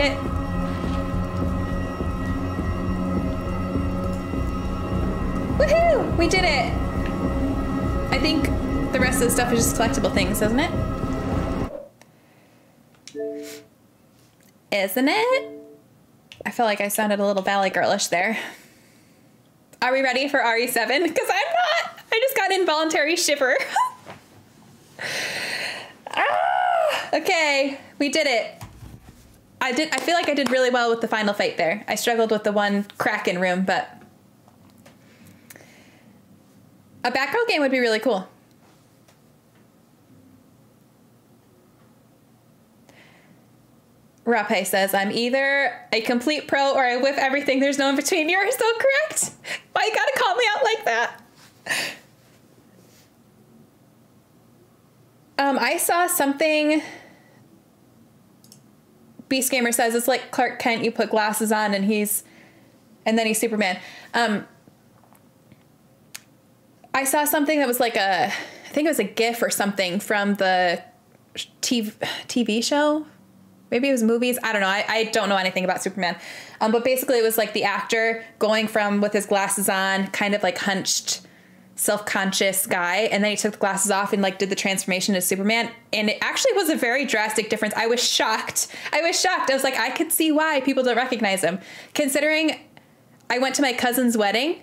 beat it. Woohoo! We did it! I think the rest of the stuff is just collectible things, isn't it? Isn't it? I feel like I sounded a little Valley Girlish there. Are we ready for RE7? Because I'm not. I just got involuntary shiver. ah, okay, we did it. I did. I feel like I did really well with the final fight there. I struggled with the one Kraken room, but a Batgirl game would be really cool. Rape says, I'm either a complete pro or I whiff everything. There's no in between. You're so correct. Why you gotta call me out like that? Um, I saw something. Beast Gamer says it's like Clark Kent. You put glasses on and he's, and then he's Superman. Um, I saw something that was like a, I think it was a GIF or something from the TV, TV show maybe it was movies. I don't know. I, I don't know anything about Superman. Um, but basically, it was like the actor going from with his glasses on, kind of like hunched, self conscious guy, and then he took the glasses off and like did the transformation to Superman. And it actually was a very drastic difference. I was shocked. I was shocked. I was like, I could see why people don't recognize him, considering I went to my cousin's wedding.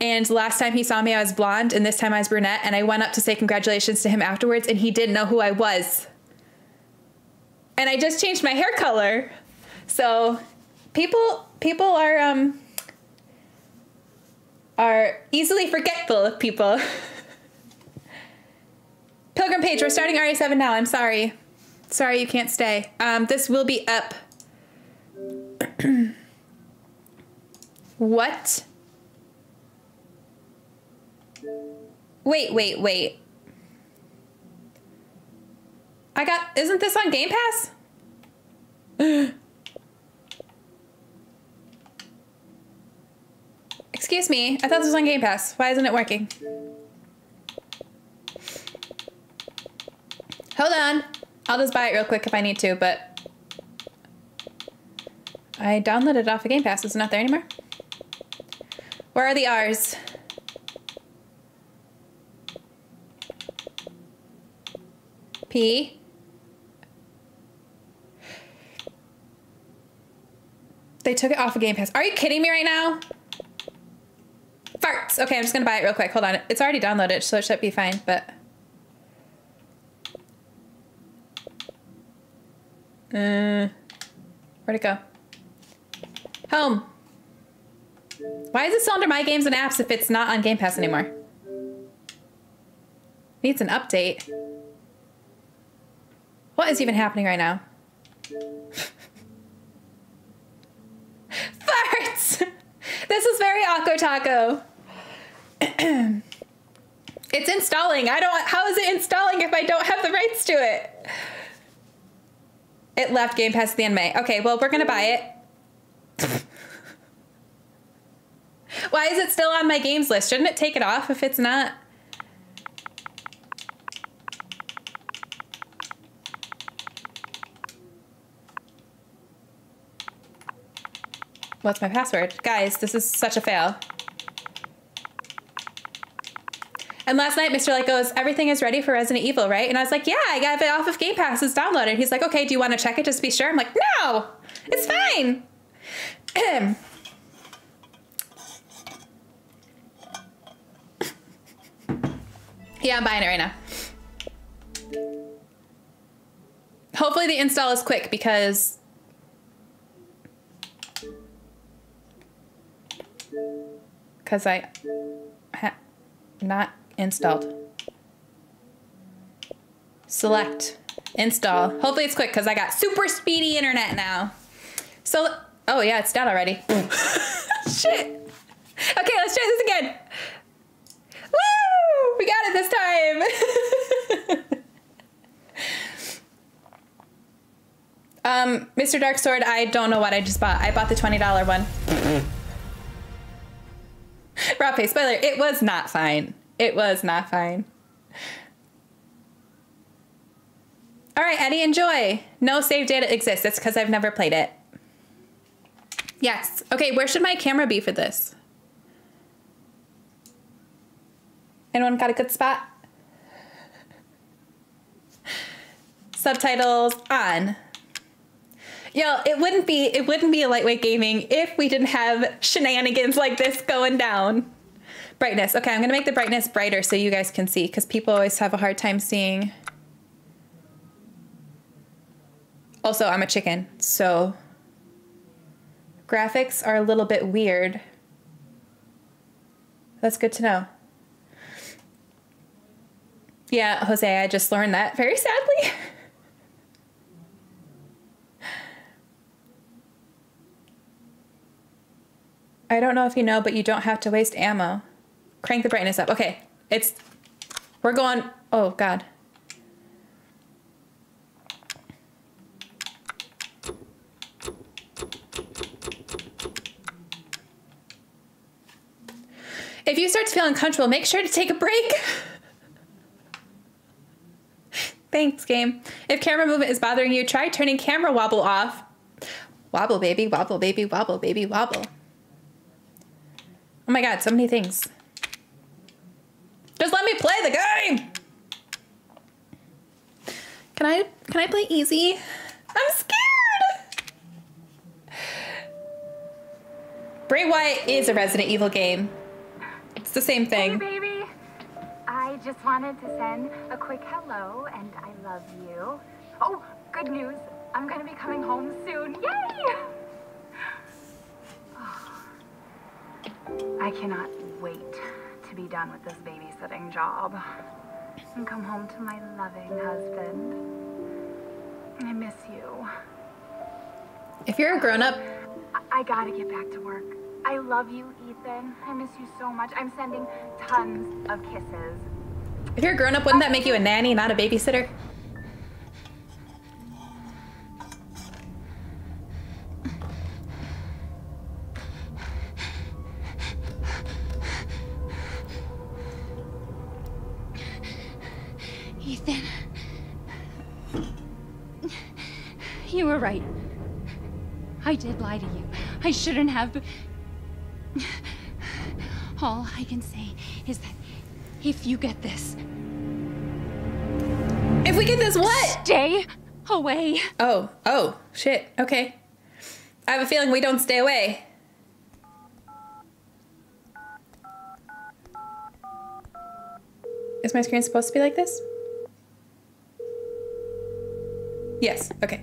And last time he saw me, I was blonde, and this time I was brunette. And I went up to say congratulations to him afterwards, and he didn't know who I was and I just changed my hair color. So people people are um are easily forgetful of people. Pilgrim Page, we're starting RE7 now. I'm sorry. Sorry you can't stay. Um, this will be up. what? Wait, wait, wait. I got, isn't this on Game Pass? Excuse me, I thought this was on Game Pass. Why isn't it working? Hold on. I'll just buy it real quick if I need to, but I downloaded it off of Game Pass. It's not there anymore. Where are the R's? P. They took it off of Game Pass. Are you kidding me right now? Farts. Okay, I'm just gonna buy it real quick. Hold on. It's already downloaded, so it should be fine, but. Uh, where'd it go? Home. Why is it still under My Games and Apps if it's not on Game Pass anymore? Needs an update. What is even happening right now? Farts! This is very Akko Taco. it's installing. I don't, how is it installing if I don't have the rights to it? It left Game Pass at the end of May. Okay, well, we're gonna buy it. Why is it still on my games list? Shouldn't it take it off if it's not? What's my password? Guys, this is such a fail. And last night, Mr. Light goes, everything is ready for Resident Evil, right? And I was like, yeah, I got it off of Game Pass. It's downloaded. He's like, okay, do you want to check it just to be sure? I'm like, no, it's fine. yeah, I'm buying it right now. Hopefully the install is quick because because I ha not installed. Select, install. Hopefully it's quick because I got super speedy internet now. So, oh yeah, it's done already. Shit. Okay, let's try this again. Woo! We got it this time. um, Mr. Dark Sword, I don't know what I just bought. I bought the $20 one. Rape, spoiler, it was not fine. It was not fine. All right, Eddie, enjoy. No save data exists. It's because I've never played it. Yes. Okay, where should my camera be for this? Anyone got a good spot? Subtitles on. Yo, it wouldn't be it wouldn't be a LiteWeight Gaming if we didn't have shenanigans like this going down. Brightness. Okay, I'm gonna make the brightness brighter so you guys can see because people always have a hard time seeing. Also, I'm a chicken, so graphics are a little bit weird. That's good to know. Yeah, Jose, I just learned that very sadly. I don't know if you know, but you don't have to waste ammo. Crank the brightness up. Okay, it's, we're going, oh God. If you start to feel uncomfortable, make sure to take a break. Thanks, game. If camera movement is bothering you, try turning camera wobble off. Wobble, baby, wobble, baby, wobble, baby, wobble. Oh my god, so many things. Just let me play the game! Can I can I play easy? I'm scared! Bray Wyatt is a Resident Evil game. It's the same thing. Hey, baby. I just wanted to send a quick hello and I love you. Oh, good news. I'm gonna be coming home soon. Yay! I cannot wait to be done with this babysitting job and come home to my loving husband. I miss you. If you're a grown up, I, I gotta get back to work. I love you, Ethan. I miss you so much. I'm sending tons of kisses. if you're a grown up, wouldn't that make you a nanny, not a babysitter? You were right. I did lie to you. I shouldn't have. but- All I can say is that if you get this, If we get this what? stay away. Oh, oh, shit. Okay. I have a feeling we don't stay away. Is my screen supposed to be like this? Yes, okay.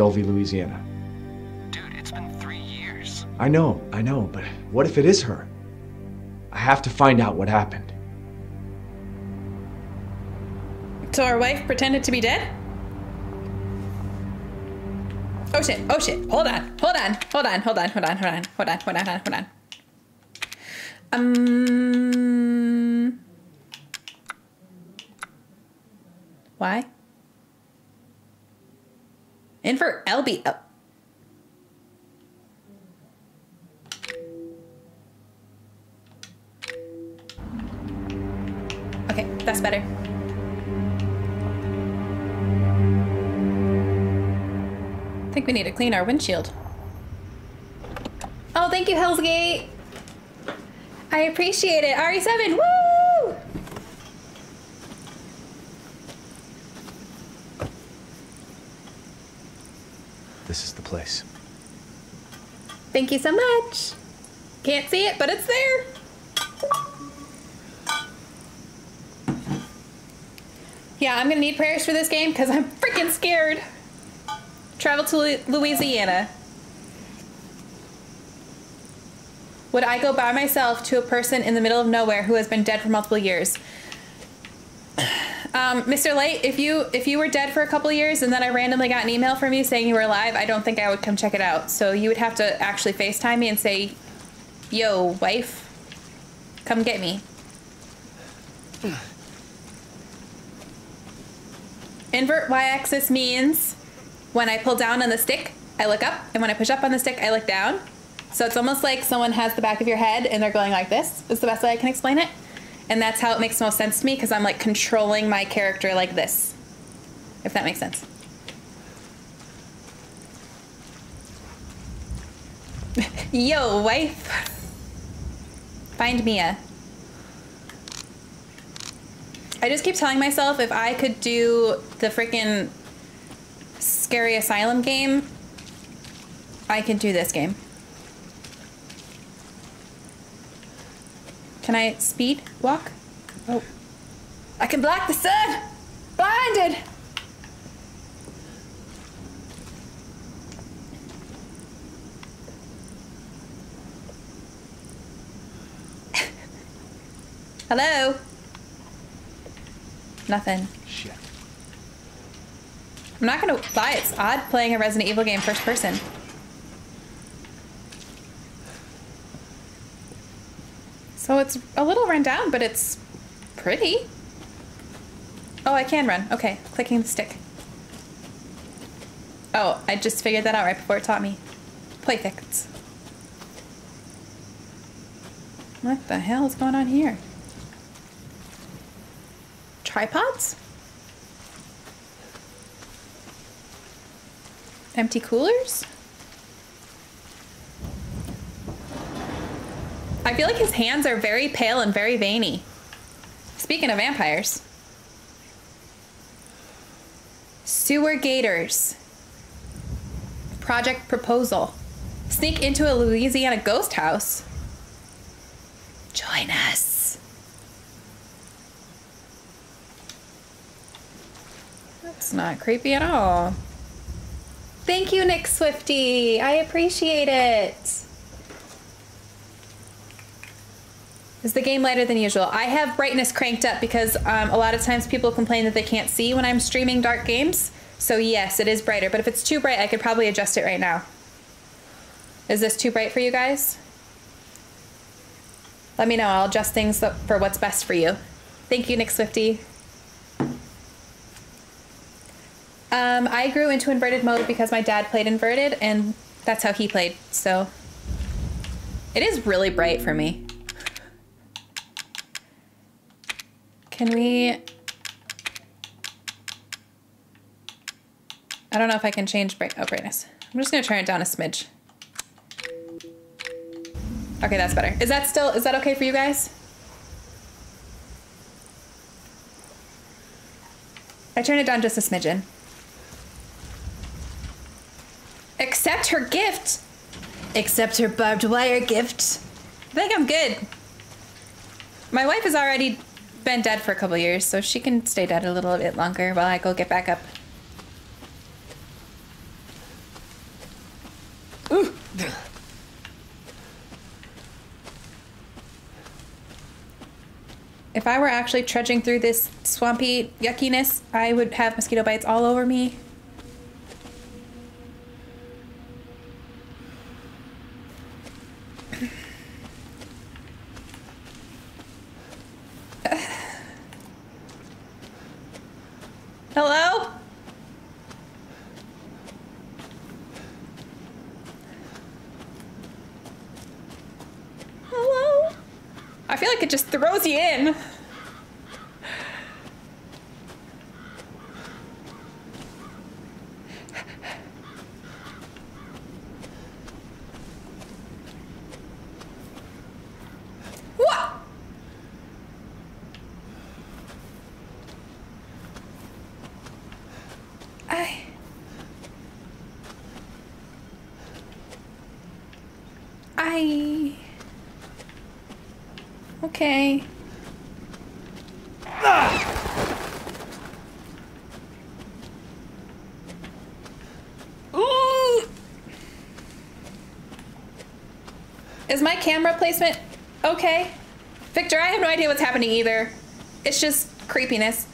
Dulvey, Louisiana. Dude, it's been three years. I know, I know, but what if it is her? I have to find out what happened. So our wife pretended to be dead? Oh shit, oh shit. Hold on, hold on, hold on, hold on, hold on, hold on, hold on, hold on, hold on, hold on. Um. Why? In for LB. Oh. Okay, that's better. I think we need to clean our windshield. Oh, thank you, Hell's Gate. I appreciate it. RE7, woo! This is the place. Thank you so much. Can't see it, but it's there. Yeah, I'm gonna need prayers for this game because I'm freaking scared. Travel to Louisiana. Would I go by myself to a person in the middle of nowhere who has been dead for multiple years? Um, Mr. Light, if you if you were dead for a couple years and then I randomly got an email from you saying you were alive, I don't think I would come check it out. So you would have to actually FaceTime me and say, "Yo, wife, come get me." Invert y-axis means when I pull down on the stick, I look up, and when I push up on the stick, I look down. So it's almost like someone has the back of your head and they're going like this. Is the best way I can explain it. And that's how it makes most sense to me because I'm like controlling my character like this. If that makes sense. Yo, wife. Find Mia. I just keep telling myself if I could do the freaking scary asylum game, I could do this game. Can I speed walk? Oh. I can block the sun! Blinded! Hello? Nothing. Shit. I'm not gonna lie, it's odd playing a Resident Evil game first person. So it's a little run down, but it's pretty. Oh, I can run. Okay, clicking the stick. Oh, I just figured that out right before it taught me. Play thickets. What the hell is going on here? Tripods? Empty coolers? I feel like his hands are very pale and very veiny. Speaking of vampires. Sewer Gators. Project proposal. Sneak into a Louisiana ghost house. Join us. That's not creepy at all. Thank you, Nick Swifty. I appreciate it. Is the game lighter than usual? I have brightness cranked up because um, a lot of times people complain that they can't see when I'm streaming dark games. So yes, it is brighter. But if it's too bright, I could probably adjust it right now. Is this too bright for you guys? Let me know. I'll adjust things for what's best for you. Thank you, Nick Swifty. Um, I grew into inverted mode because my dad played inverted, and that's how he played. So it is really bright for me. Can we... I don't know if I can change bright oh, brightness. I'm just gonna turn it down a smidge. Okay, that's better. Is that still, is that okay for you guys? I turn it down just a smidgen. Accept her gift. Accept her barbed wire gift. I think I'm good. My wife is already been dead for a couple years, so she can stay dead a little bit longer while I go get back up. Ooh. If I were actually trudging through this swampy yuckiness, I would have mosquito bites all over me. Hello? Hello? I feel like it just throws you in. What? I. I. Okay. Ooh. Is my camera placement okay? Victor, I have no idea what's happening either. It's just creepiness.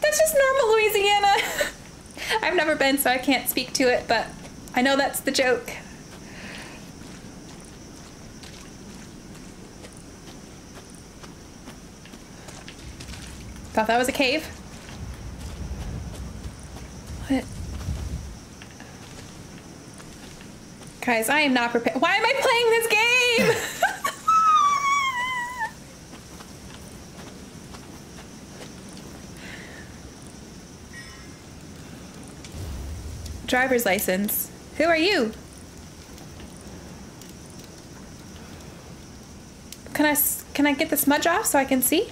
That's just normal Louisiana. I've never been, so I can't speak to it, but I know that's the joke. Thought that was a cave. Guys, I am not prepared. Why am I playing this game? Driver's license. Who are you? Can I can I get the smudge off so I can see?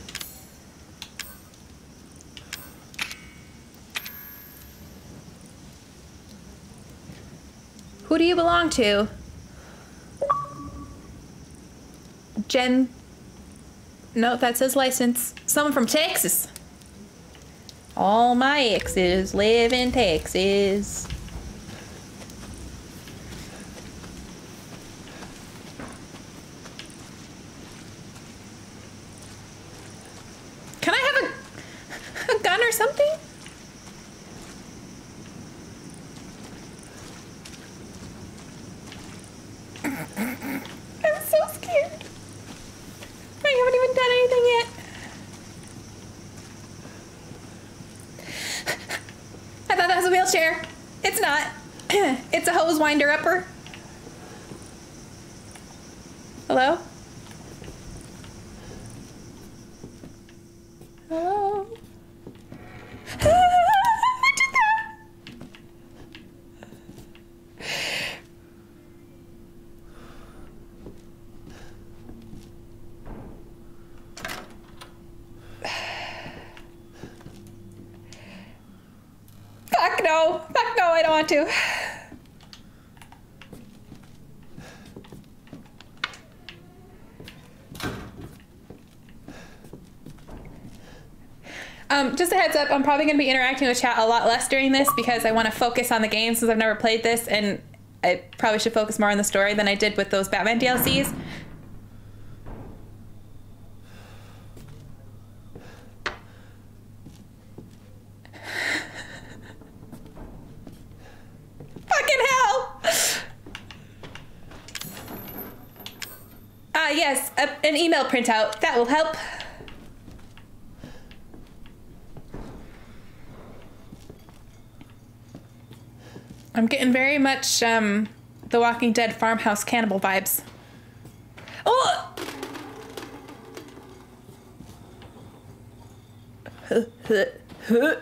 Do you belong to? Jen. No, that says license. Someone from Texas. All my exes live in Texas. Can I have a, a gun or something? I'm so scared. I haven't even done anything yet. I thought that was a wheelchair. It's not. it's a hose winder upper. Hello? Hello? Who did that? Fuck no. Fuck no, I don't want to. Um, just a heads up, I'm probably going to be interacting with chat a lot less during this because I want to focus on the game since I've never played this and I probably should focus more on the story than I did with those Batman DLCs. Fucking hell! Ah, yes, a, an email printout. That will help. I'm getting very much um, The Walking Dead farmhouse cannibal vibes. Oh! Huh, huh, huh.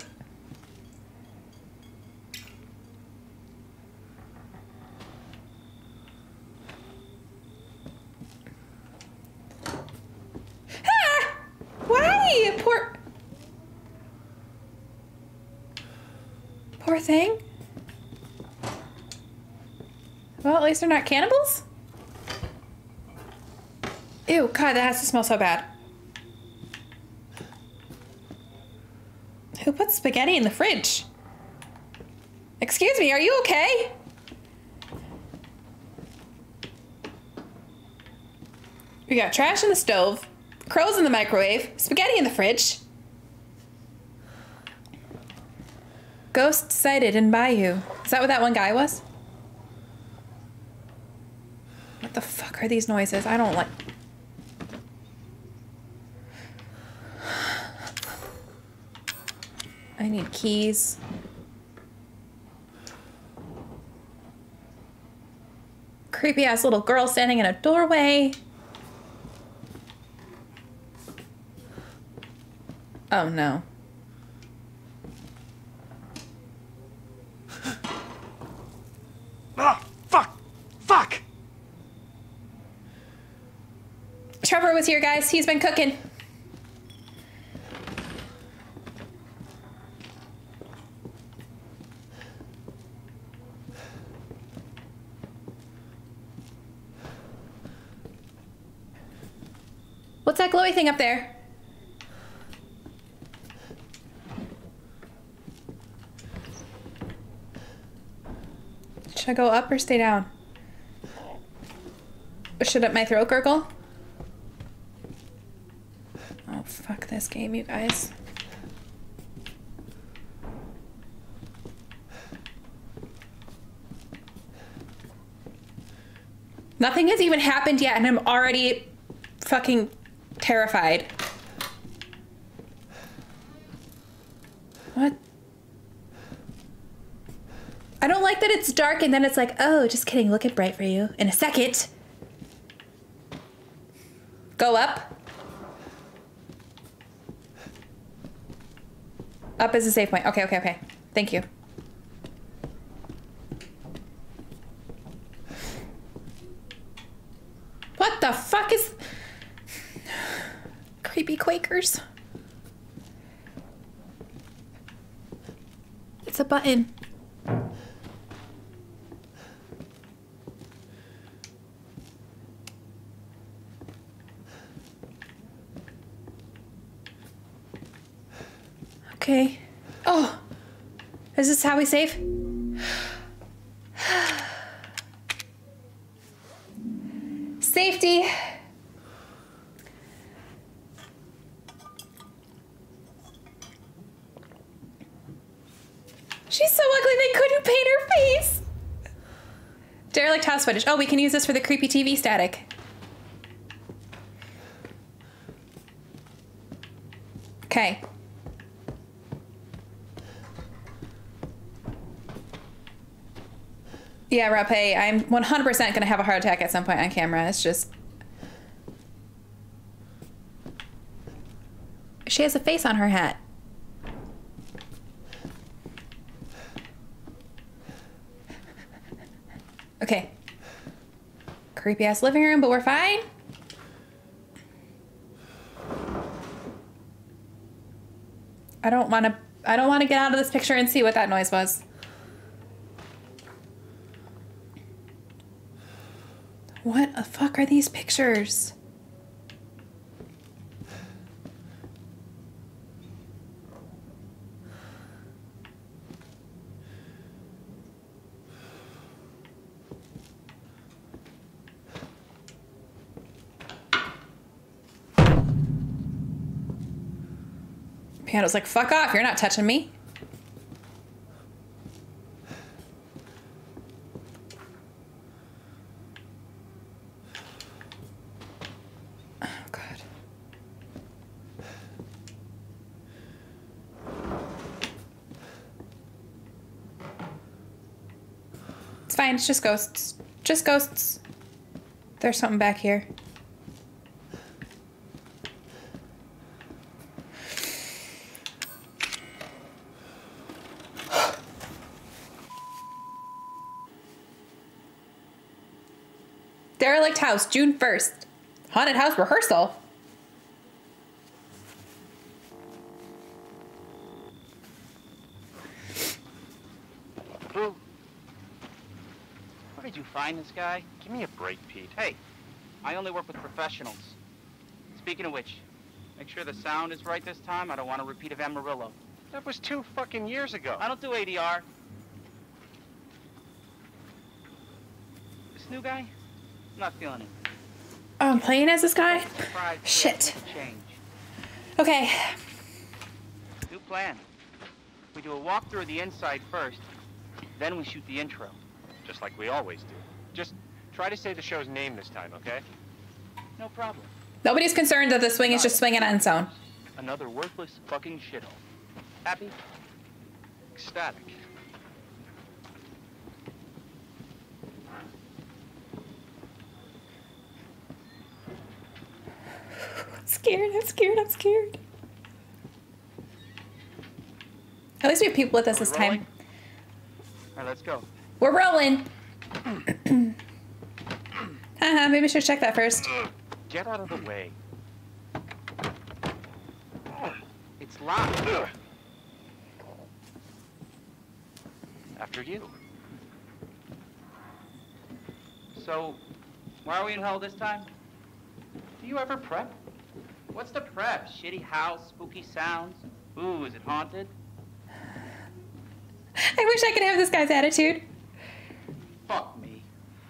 Ah! Why? Poor. Poor thing. Well, at least they're not cannibals. Ew, God, that has to smell so bad. Who put spaghetti in the fridge? Excuse me, are you okay? We got trash in the stove, crows in the microwave, spaghetti in the fridge. Ghost sighted in Bayou. Is that what that one guy was? What the fuck are these noises? I don't like. I need keys. Creepy ass little girl standing in a doorway. Oh no. Ah, fuck! Fuck! Trevor was here, guys. He's been cooking. What's that glowy thing up there? Should I go up or stay down? Should up my throat gurgle? game, you guys. Nothing has even happened yet, and I'm already fucking terrified. What? I don't like that it's dark and then it's like, oh, just kidding, look at bright for you in a second. Go up. Up is a safe point. Okay, okay, okay. Thank you. What the fuck is. Creepy Quakers. It's a button. Okay. Oh. Is this how we save? Safety. She's so ugly they couldn't paint her face. Derelict house footage. Oh, we can use this for the creepy TV static. Okay. Yeah, Rape, I'm 100% going to have a heart attack at some point on camera. It's just. She has a face on her hat. Okay. Creepy ass living room, but we're fine. I don't want to. I don't want to get out of this picture and see what that noise was. What the fuck are these pictures? Piano's like, fuck off, you're not touching me. It's just ghosts. Just ghosts. There's something back here. Derelict House, June 1st. Haunted House rehearsal. Who? Where did you find this guy? Give me a break, Pete. Hey, I only work with professionals. Speaking of which, make sure the sound is right this time. I don't want a repeat of Amarillo. That was two fucking years ago. I don't do ADR. This new guy? I'm not feeling it. Oh, I'm playing as this guy? Shit. Change. Okay. New plan. We do a walkthrough of the inside first, then we shoot the intro. Just like we always do. Just try to say the show's name this time, okay? No problem. Nobody's concerned that the swing is just swinging on its own. Another worthless fucking shithole. Happy? Ecstatic. I'm scared, I'm scared, I'm scared. At least we have people with us this Rolling? time. All right, let's go. We're rolling. Haha, uh-huh, maybe I should check that first. Get out of the way. Oh, it's locked. After you. So, why are we in hell this time? Do you ever prep? What's the prep? Shitty house, spooky sounds? Ooh, is it haunted? I wish I could have this guy's attitude.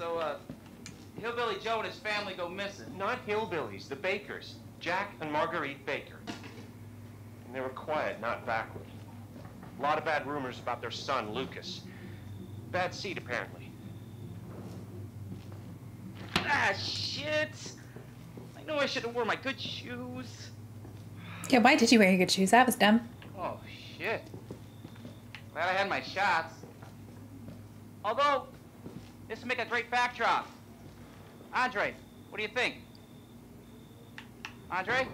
So, uh, Hillbilly Joe and his family go missing. Not hillbillies, the Bakers. Jack and Marguerite Baker. And they were quiet, not backward. A lot of bad rumors about their son, Lucas. Bad seed, apparently. Ah, shit! I know I should have worn my good shoes. Yeah, why did you wear your good shoes? That was dumb. Oh, shit. Glad I had my shots. Although, this will make a great backdrop. Andre, what do you think? Andre?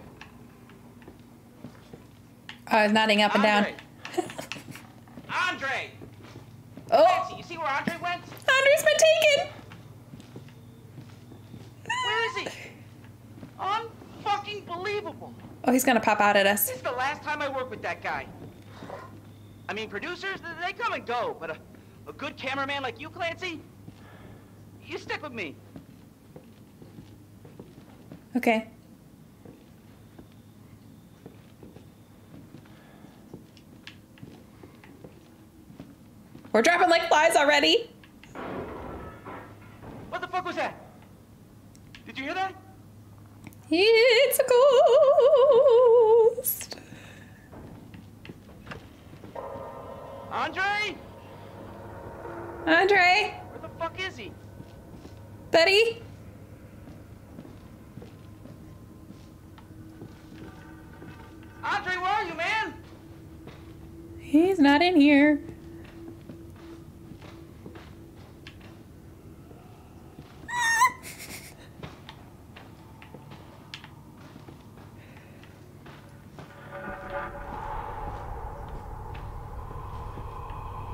Uh, I was nodding up and down. Andre! Andre! Oh, Clancy, you see where Andre went? Andre's been taken. Where is he? Unfucking believable. Oh, he's gonna pop out at us. This is the last time I work with that guy. I mean, producers, they come and go, but a, a good cameraman like you, Clancy, you stick with me. Okay. We're dropping like flies already. What the fuck was that? Did you hear that? It's a ghost. Andre? Andre, Where the fuck is he? Betty. Andre, where are you, man? He's not in here.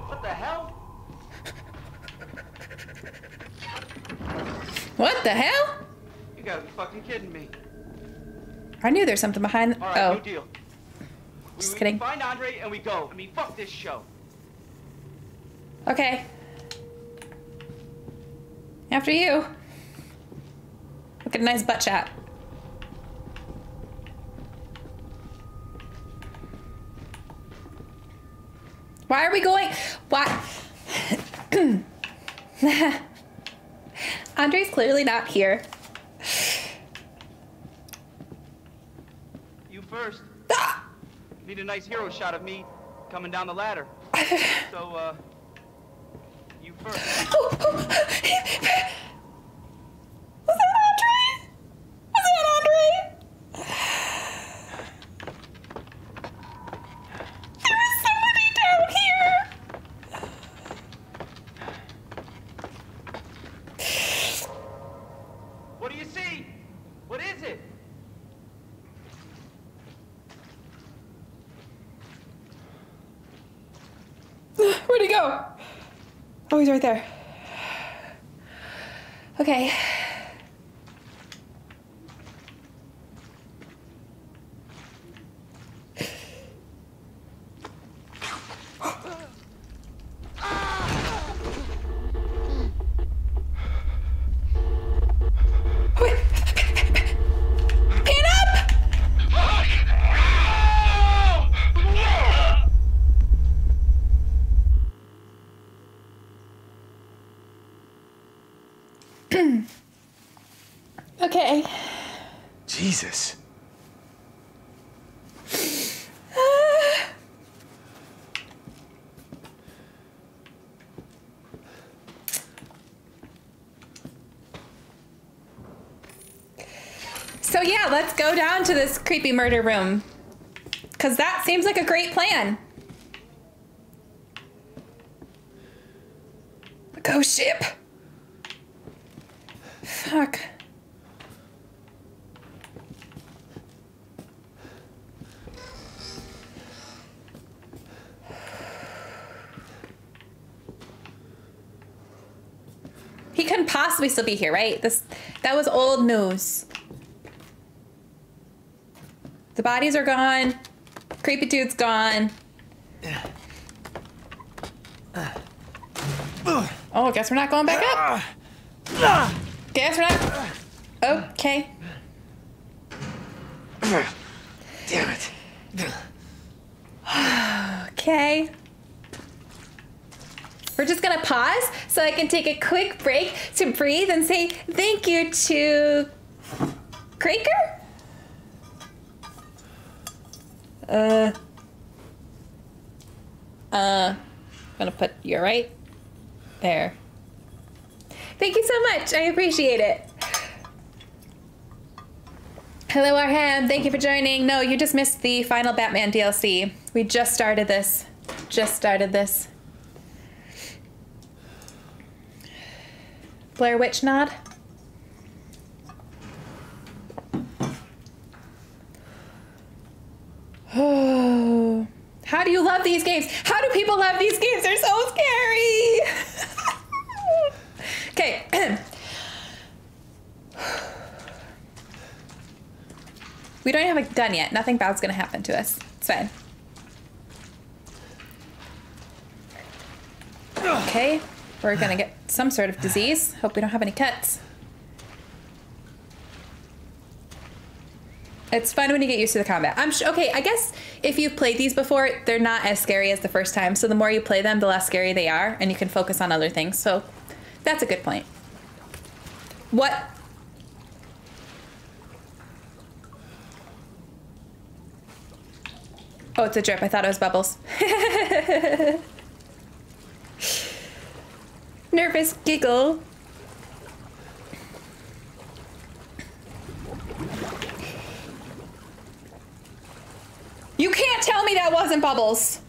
What the hell? What the hell? You gotta be fucking kidding me. I knew there's something behind. All right, oh, new deal. Just we kidding. Find Andre and we go. I mean, fuck this show. okay. After you. Look at a nice butt shot. Why are we going? Why? Andre's clearly not here. You first. Ah! Need a nice hero shot of me coming down the ladder. So, uh, you first. Oh, he's right there. Okay. Wait. Pan up! Okay. Jesus. So yeah, let's go down to this creepy murder room. Cause that seems like a great plan. The ghost ship. Fuck. He couldn't possibly still be here, right? This that was old news. The bodies are gone. Creepy dude's gone. Oh, I guess we're not going back up. Guess we're not. Okay. Damn it. Okay. We're just gonna pause so I can take a quick break to breathe and say thank you to Craker? Uh. Uh. Gonna put you right there. Thank you so much. I appreciate it. Hello, Arham. Thank you for joining. No, you just missed the final Batman DLC. We just started this. Just started this. Blair Witch nod. How do you love these games? How do people love these games? They're so scary. okay. we don't have a gun yet. Nothing bad's gonna happen to us. It's fine. Okay. We're gonna get some sort of disease. Hope we don't have any cuts. It's fun when you get used to the combat. I'm sh- okay. I guess if you've played these before, they're not as scary as the first time. So the more you play them, the less scary they are, and you can focus on other things. So that's a good point. What? Oh, it's a drip. I thought it was bubbles. Nervous giggle. You can't tell me that wasn't bubbles.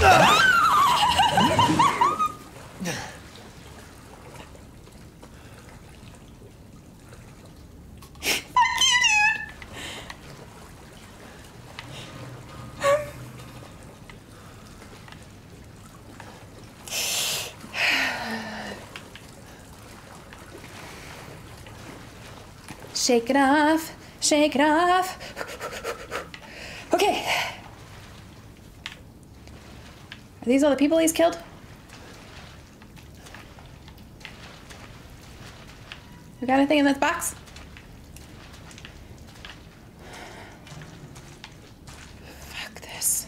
Ah! Shake it off, shake it off. Okay. Are these all the people he's killed? We got anything in this box? Fuck this.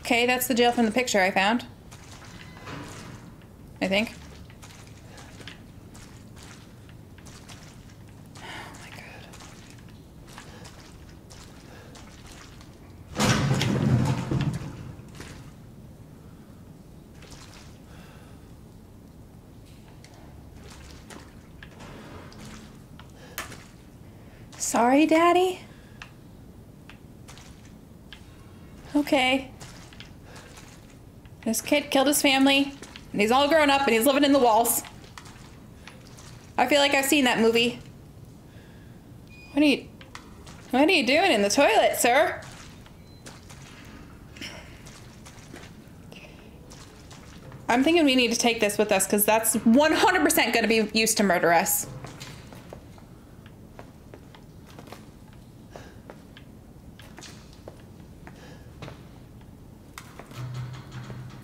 Okay, that's the jail from the picture I found. Sorry, Daddy? Okay. This kid killed his family, and he's all grown up, and he's living in the walls. I feel like I've seen that movie. What are you... What are you doing in the toilet, sir? I'm thinking we need to take this with us, because that's 100% going to be used to murder us.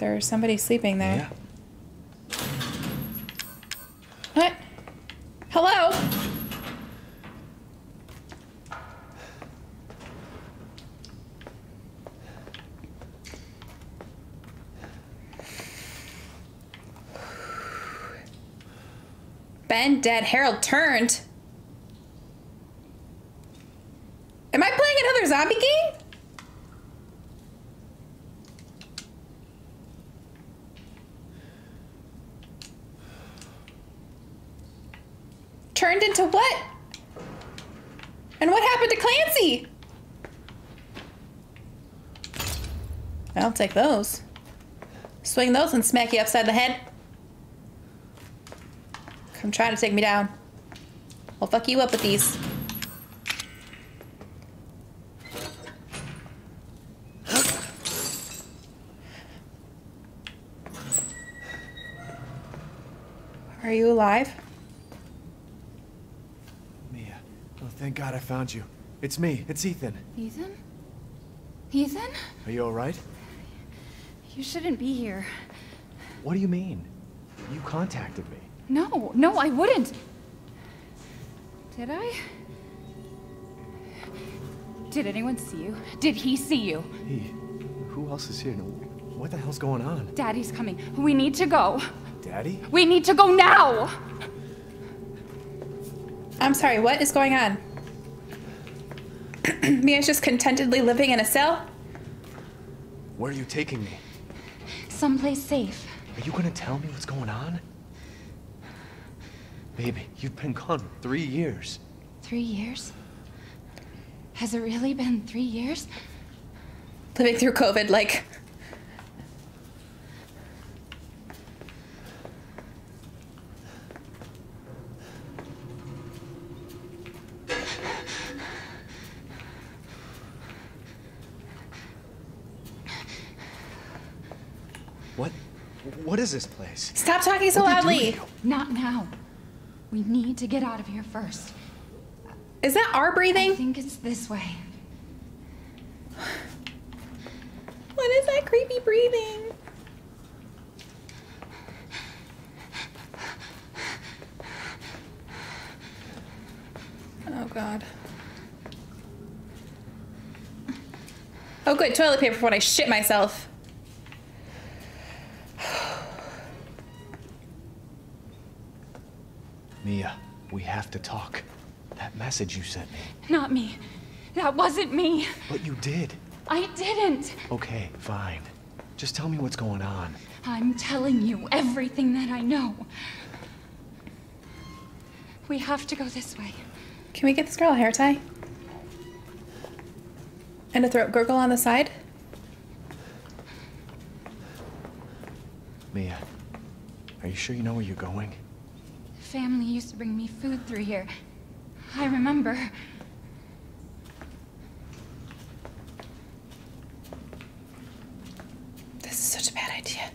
There's somebody sleeping there. Yeah. What? Hello? Ben dead. Harold turned. to what? And what happened to Clancy? I'll take those. Swing those and smack you upside the head. Come try to take me down. I'll fuck you up with these. Are you alive? God I found you. It's me. It's Ethan. Ethan? Ethan? Are you all right? You shouldn't be here. What do you mean? You contacted me. No, no, I wouldn't. Did I? Did anyone see you? Did he see you? Hey, who else is here? No, What the hell's going on? Daddy's coming. We need to go. Daddy? We need to go now! I'm sorry, what is going on? Mia's just contentedly living in a cell? Where are you taking me? Someplace safe. Are you gonna tell me what's going on? Baby, you've been gone for three years. Three years? Has it really been three years? Living through COVID, like. What? What is this place? Stop talking so What are you loudly! Not now. We need to get out of here first. Is that our breathing? I think it's this way. What is that creepy breathing? Oh god. Oh good, toilet paper for when I shit myself. Mia, we have to talk. That message you sent me. Not me. That wasn't me. But you did. I didn't. Okay, fine. Just tell me what's going on. I'm telling you everything that I know. We have to go this way. Can we get this girl a hair tie? And a throat gurgle on the side? Mia, are you sure you know where you're going? The family used to bring me food through here. I remember. This is such a bad idea.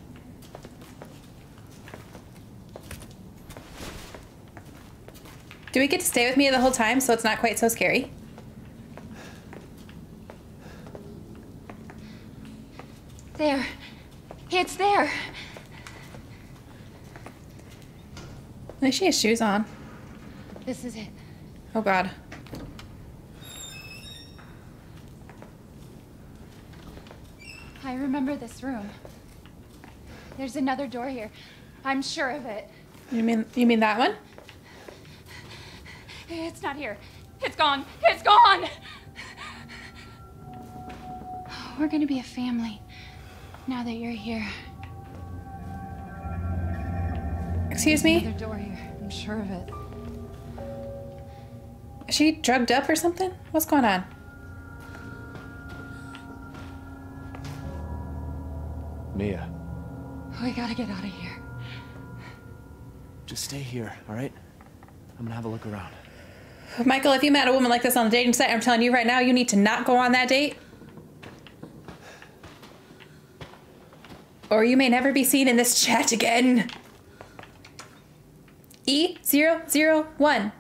Do we get to stay with me the whole time so it's not quite so scary? There. It's there. At least she has shoes on. This is it. Oh god. I remember this room. There's another door here. I'm sure of it. You mean you mean that one? It's not here. It's gone. It's gone. We're gonna be a family now that you're here. Excuse me? Another door here. I'm sure of it. Is she drugged up or something? What's going on? Mia, oh, We gotta get out of here. just stay here, all right? I'm gonna have a look around. Michael, if you met a woman like this on the dating site, I'm telling you right now, you need to not go on that date. Or you may never be seen in this chat again. E001.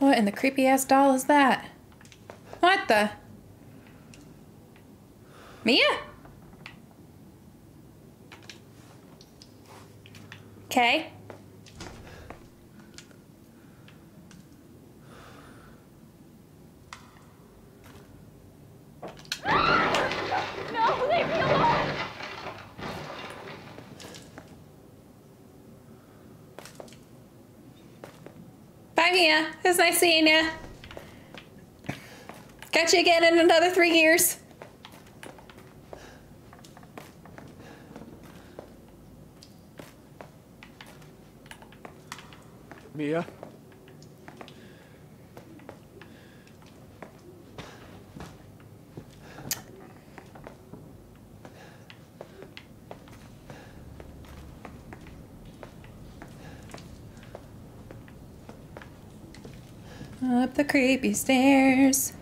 What in the creepy ass doll is that? What the? Mia? Okay. No, leave me alone! Bye, Mia. It was nice seeing you. Catch you again in another three years. Mia? Up the creepy stairs.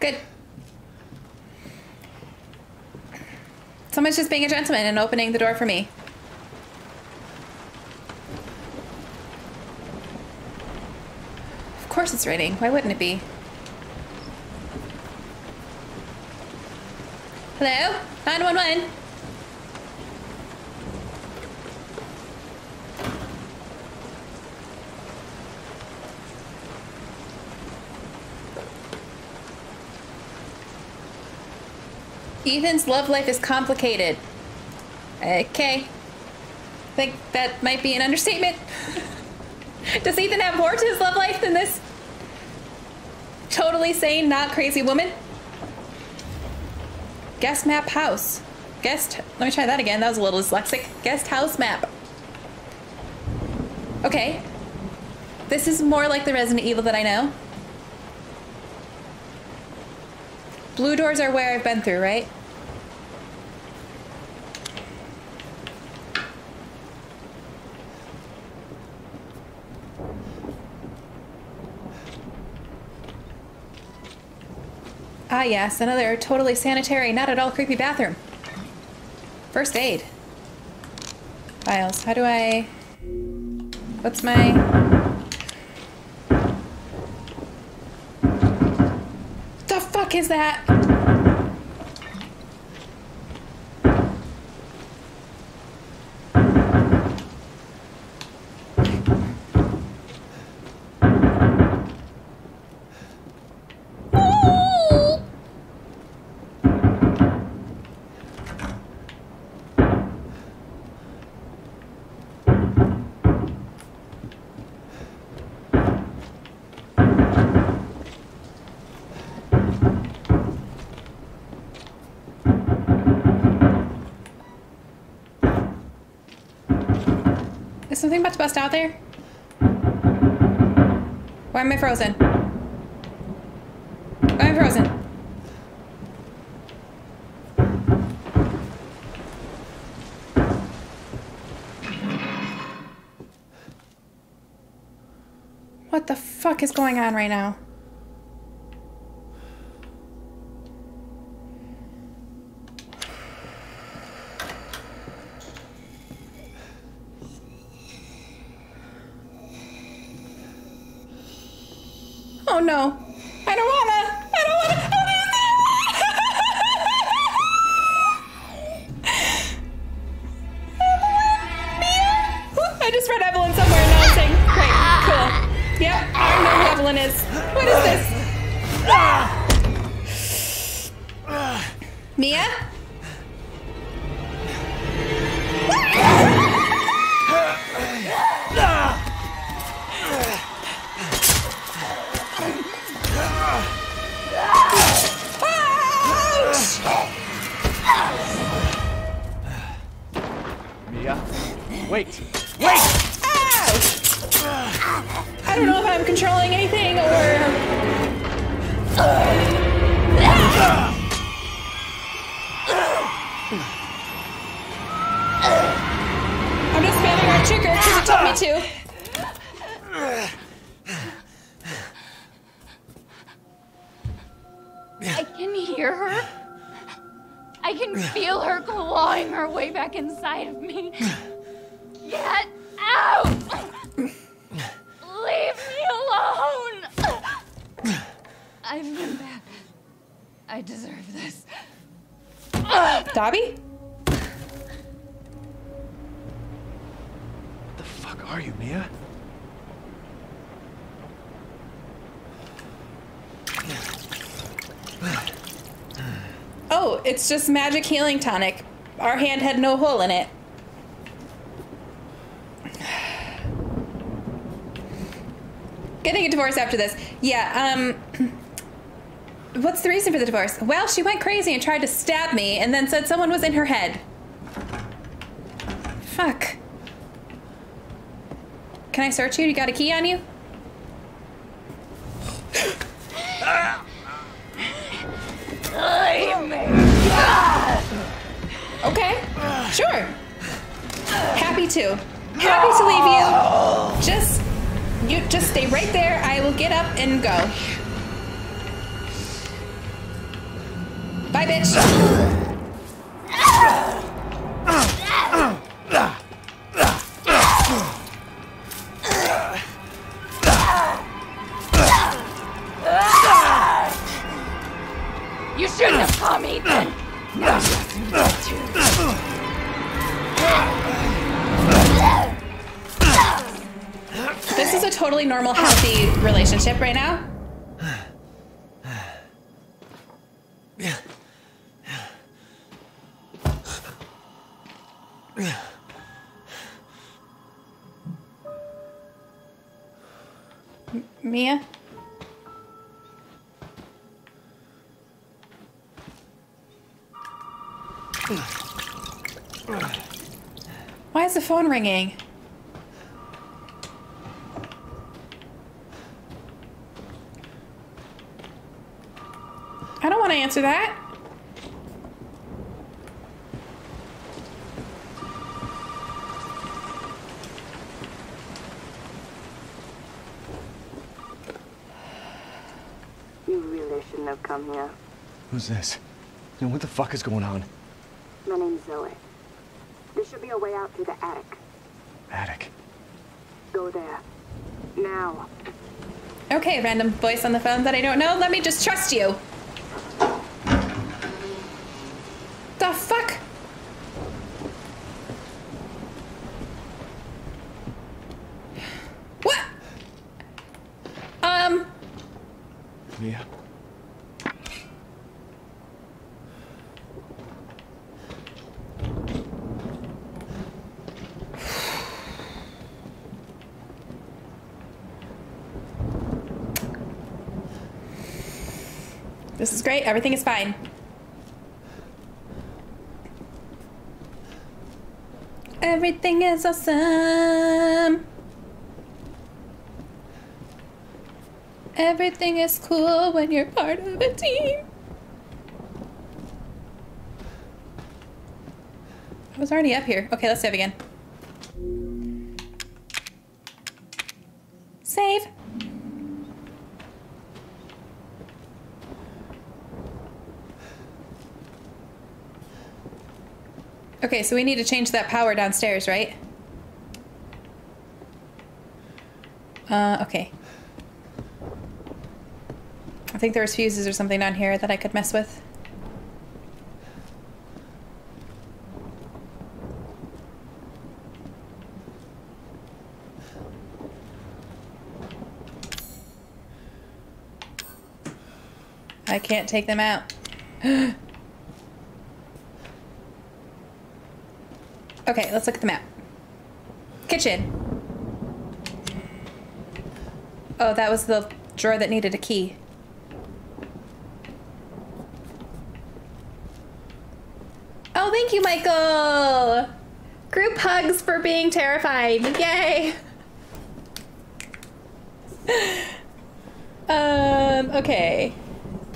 Good. Someone's just being a gentleman and opening the door for me. Of course it's raining. Why wouldn't it be? Hello? 911? Ethan's love life is complicated. Okay. I think that might be an understatement. Does Ethan have more to his love life than this totally sane, not crazy woman? Guest map house. Guest, let me try that again. That was a little dyslexic. Guest house map. Okay. This is more like the Resident Evil that I know. Blue doors are where I've been through, right? Ah, yes, another totally sanitary, not at all creepy bathroom. First aid. Files. How do I. What's my. The fuck is that? Is something about to bust out there? Why am I frozen? Why am I frozen? What the fuck is going on right now? I'm just spamming our trigger because it told me to. I can hear her. I can feel her clawing her way back inside of me. Dobby? The fuck are you, Mia? Oh, it's just magic healing tonic. Our hand had no hole in it. Getting a divorce after this. Yeah, um. What's the reason for the divorce? Well, she went crazy and tried to stab me and then said someone was in her head. Fuck. Can I search you? You got a key on you? Okay, sure. Happy to. Happy to leave you. Just, you just stay right there. I will get up and go. Bye, bitch. Ringing? I don't want to answer that. You really shouldn't have come here. Who's this? And what the fuck is going on? My name's Zoe. There should be a way out through the attic. Attic. Go there. Now. Okay, random voice on the phone that I don't know. Let me just trust you. The fuck? What? Um, Mia? this is great. Everything is fine. Everything is awesome. Everything is cool when you're part of a team. I was already up here. Okay, let's save again. Okay, so we need to change that power downstairs, right? Uh, okay. I think there was fuses or something down here that I could mess with. I can't take them out. Okay, let's look at the map. Kitchen. Oh, that was the drawer that needed a key. Oh, thank you, Michael! Group hugs for being terrified. Yay! um, okay.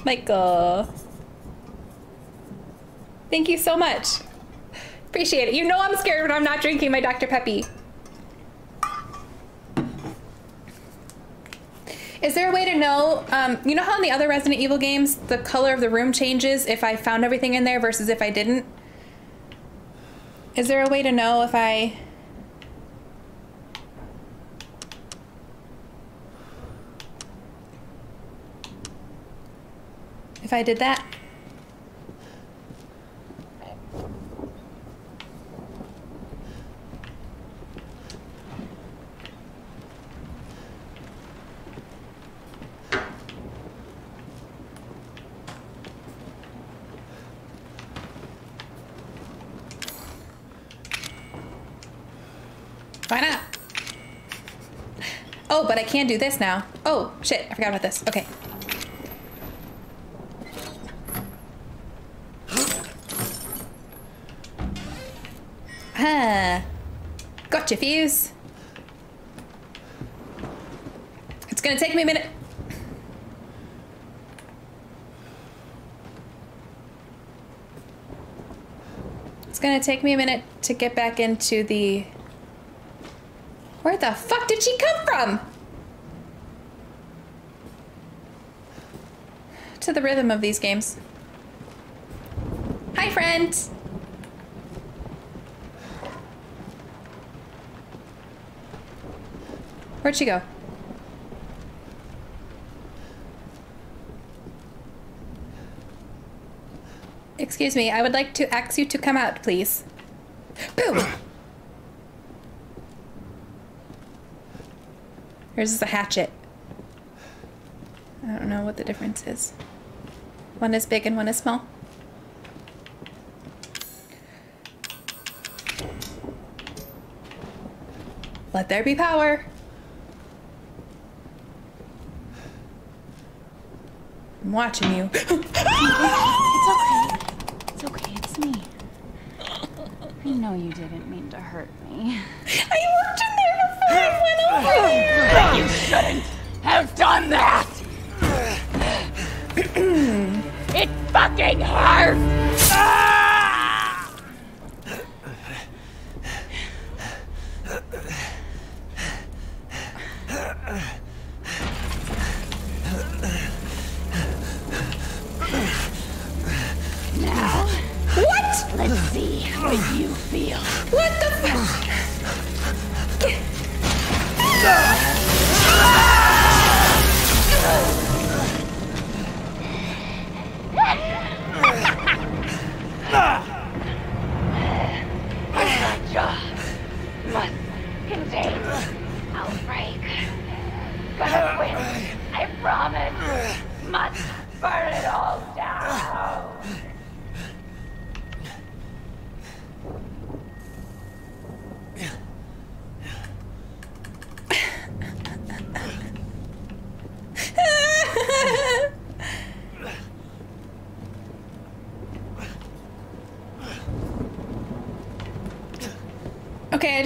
Michael. Thank you so much. Appreciate it. You know I'm scared when I'm not drinking my Dr. Peppy. Is there a way to know, um, you know how in the other Resident Evil games, the color of the room changes if I found everything in there versus if I didn't? Is there a way to know if I... If I did that? Why not? Oh, but I can do this now. Oh, shit, I forgot about this. Okay. Ah. Gotcha, Fuse. It's gonna take me a minute. It's gonna take me a minute to get back into the where the fuck did she come from? The rhythm of these games. Hi, friend. Where'd she go? Excuse me, I would like to ask you to come out, please. Boom! Here's a hatchet. I don't know what the difference is. One is big and one is small. Let there be power. I'm watching you. It's okay. It's okay. It's me. I know you didn't mean to hurt me. I worked in there before I went over there. You shouldn't have done that! Now, What? let's see what you feel. What the fuck?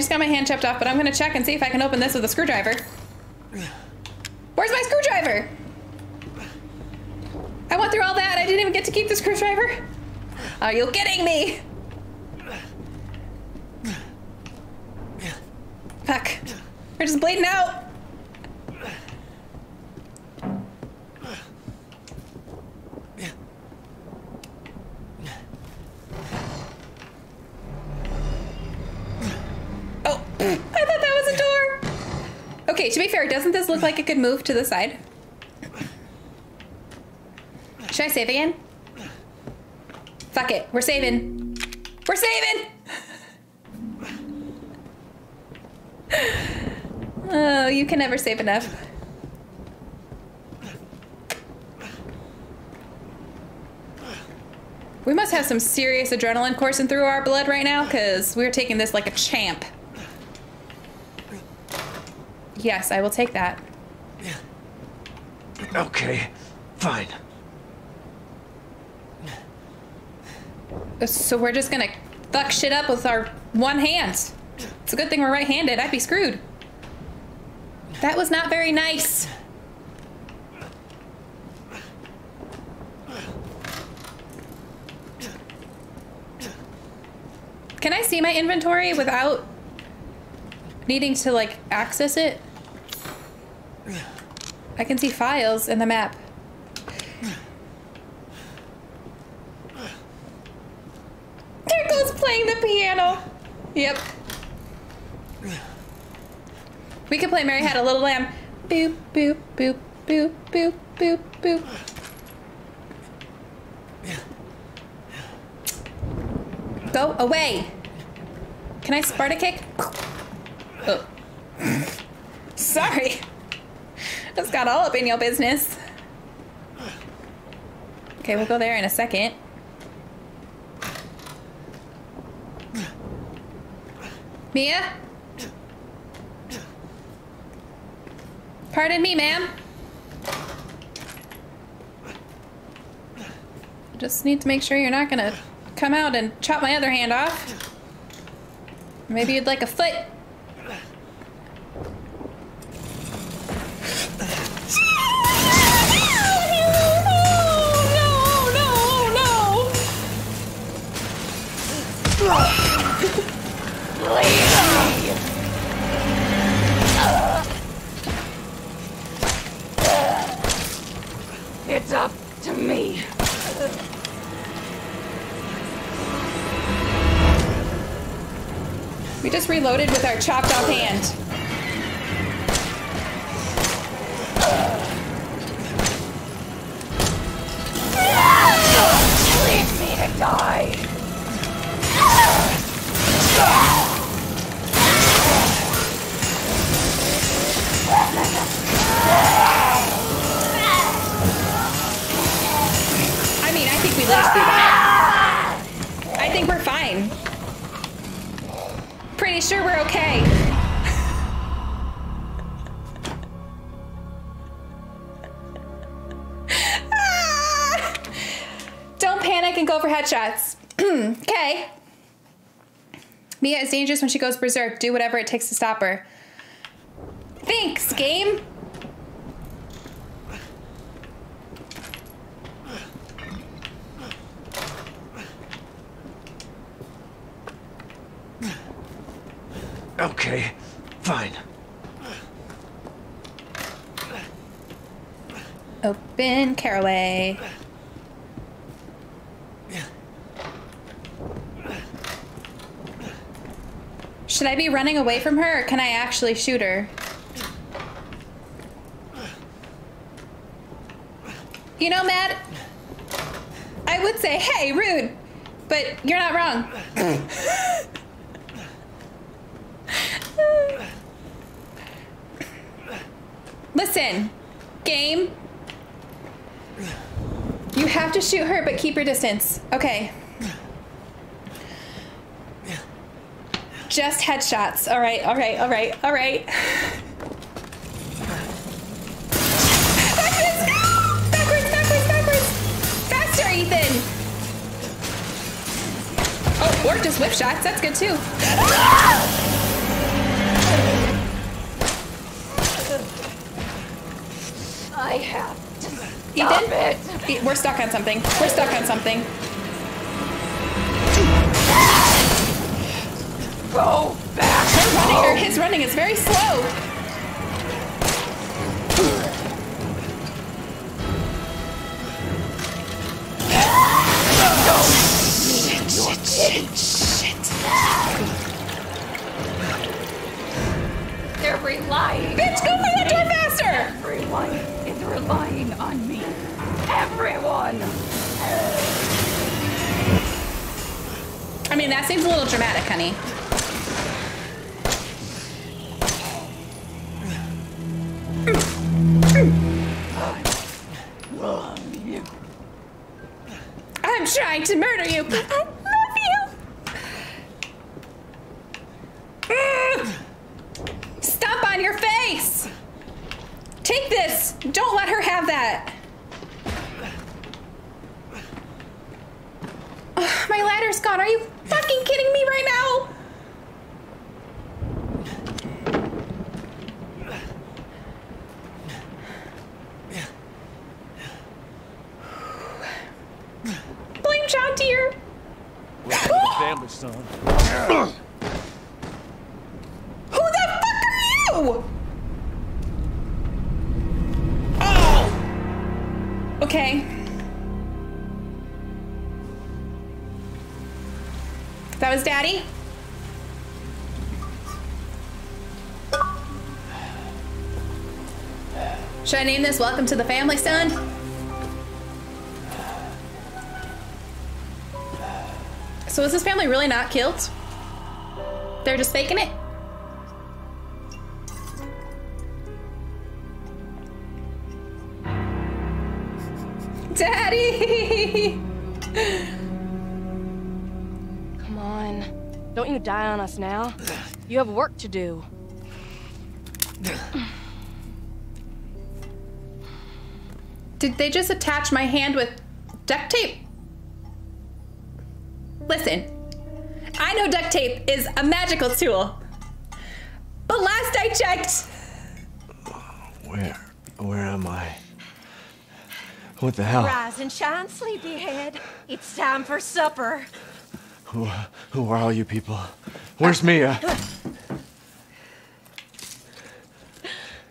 Just got my hand chopped off, but I'm gonna check and see if I can open this with a screwdriver. Where's my screwdriver? I went through all that. I didn't even get to keep the screwdriver. Are you kidding me? Fuck. We're just bleeding out. Oh, I thought that was a door. Okay, to be fair, doesn't this look like it could move to the side? Should I save again? Fuck it, we're saving. We're saving! Oh, you can never save enough. We must have some serious adrenaline coursing through our blood right now, because we're taking this like a champ. Yes, I will take that. Okay, fine. So we're just gonna fuck shit up with our one hand. It's a good thing we're right-handed. I'd be screwed. That was not very nice. Can I see my inventory without needing to like access it? I can see files in the map. There goes playing the piano. Yep. We could play Mary Had a Little Lamb. Boop, boop, boop, boop, boop, boop, boop. Go away. Can I Sparta kick? Oh. Sorry. Just got all up in your business. Okay, we'll go there in a second. Mia? Pardon me, ma'am. Just need to make sure you're not gonna come out and chop my other hand off. Maybe you'd like a foot. It's up to me. We just reloaded with our chopped off hand. Leave me to die. I mean, I think we lived through. I think we're fine. Pretty sure we're okay. Ah! Don't panic and go for headshots. okay. Mia is dangerous when she goes berserk. Do whatever it takes to stop her. Thanks, game. Okay, fine. Open caraway. Should I be running away from her or can I actually shoot her? You know, Matt, I would say, hey, rude, but you're not wrong. Listen, game. You have to shoot her, but keep your distance. Okay. Just headshots. All right, all right, all right, all right. Backwards, no! Backwards, backwards, backwards! Faster, Ethan! Oh, or just whip shots. That's good too. I have to Ethan, stop it. E- we're stuck on something. We're stuck on something. Go back. Her running, or oh. his running is very slow. They're relying. Bitch, go for that door faster! Everyone is relying on me. Everyone. I mean, that seems a little dramatic, honey. Should I name this Welcome to the Family, son? So is this family really not killed? They're just faking it? Daddy! Come on. Don't you die on us now. You have work to do. Did they just attach my hand with duct tape? Listen, I know duct tape is a magical tool. But last I checked, Where? Where am I? What the hell? Rise and shine, sleepyhead. It's time for supper. Who, who are all you people? Where's Mia?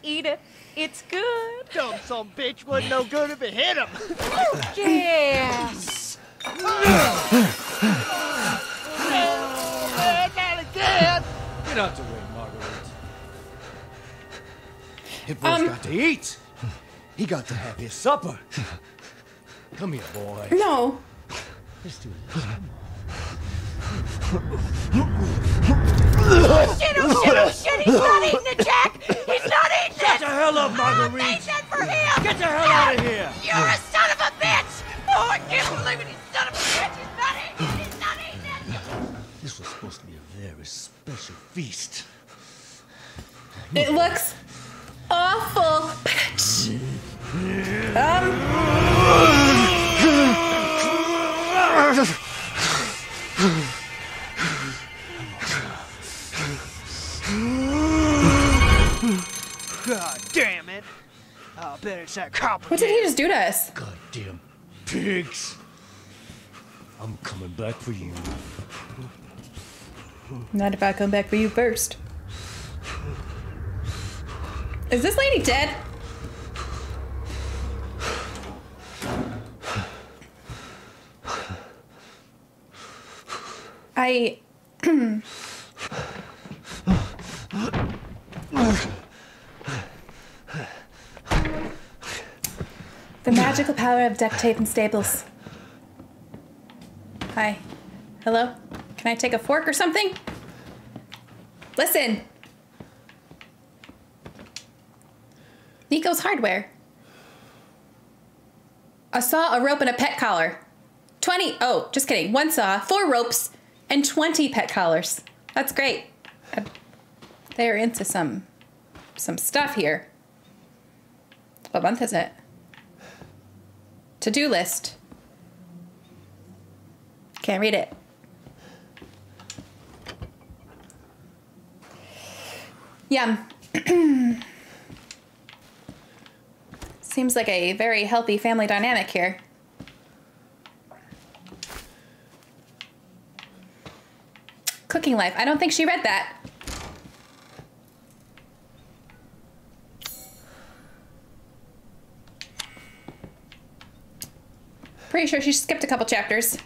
Eat it. It's good. Dumb some bitch wasn't no good if it hit him. Yes. Man, not again. Get out the way, Marguerite. His boy's Um, got to eat. He got to have his supper. Come here, boy. no. Let's do this. Shit, oh shit, oh shit, he's not eating the Jack! He's not eating Shut it! The hell up, I Marguerite. made that for him! Get the hell out of here. You're a son of a bitch! Oh, I can't believe it, you son of a bitch! He's not eating it! He's not eating it! This was supposed to be a very special feast. It looks awful. Um, God damn it! I bet it's that cop What did he just do to us? Goddamn pigs! I'm coming back for you. Not if I come back for you first. Is this lady dead? I. the magical power of duct tape and staples. Hi. Hello? Can I take a fork or something? Listen. Nico's hardware. A saw, a rope, and a pet collar. 20. Oh, just kidding. One saw, four ropes, and 20 pet collars. That's great. Uh, They're into some some stuff here. What month is it? To-do list. Can't read it. Yum. Seems like a very healthy family dynamic here. Cooking life. I don't think she read that. Pretty sure she skipped a couple chapters.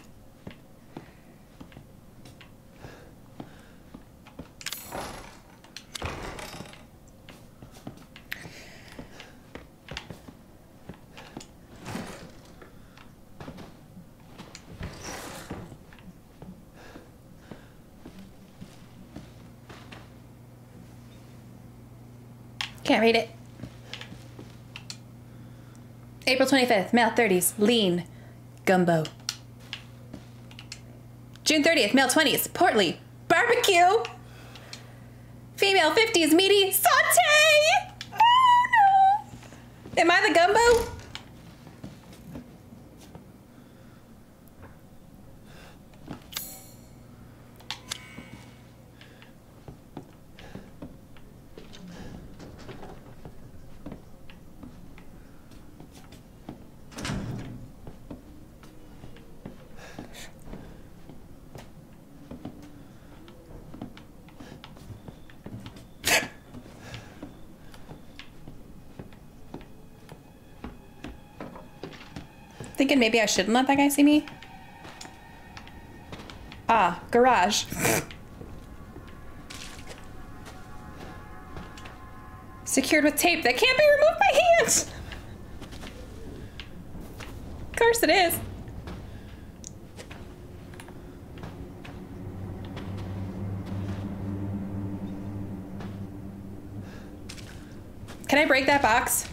Can't read it. April 25th, male 30s, lean, gumbo. June 30th, male 20s, portly, barbecue. Female 50s, meaty, saute. Oh no. Am I the gumbo? Thinking maybe I shouldn't let that guy see me. Ah, garage. Secured with tape that can't be removed by hand. Of course it is. Can I break that box?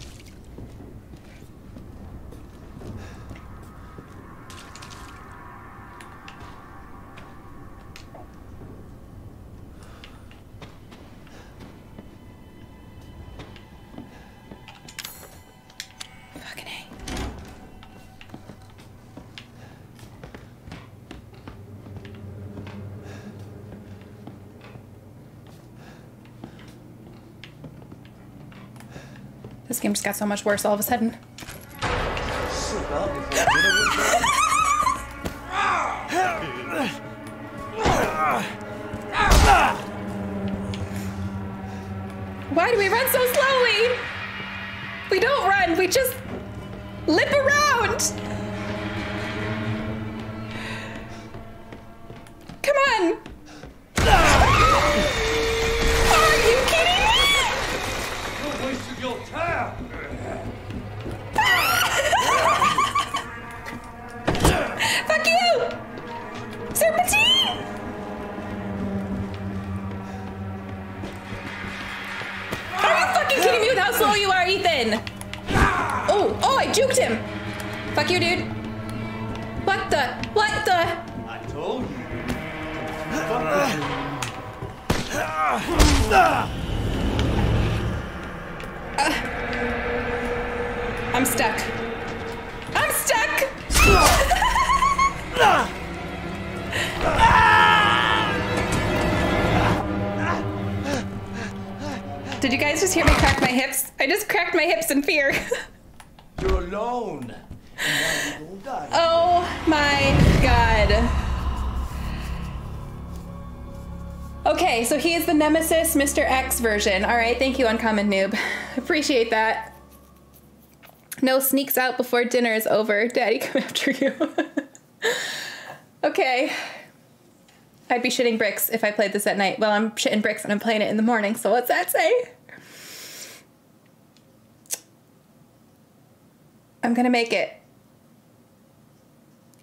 Game just got so much worse all of a sudden. Why do we run so slowly? We don't run, we just Mr. X version. All right, thank you, Uncommon Noob. Appreciate that. No sneaks out before dinner is over. Daddy, come after you. okay. I'd be shitting bricks if I played this at night. Well, I'm shitting bricks and I'm playing it in the morning, so what's that say? I'm gonna make it.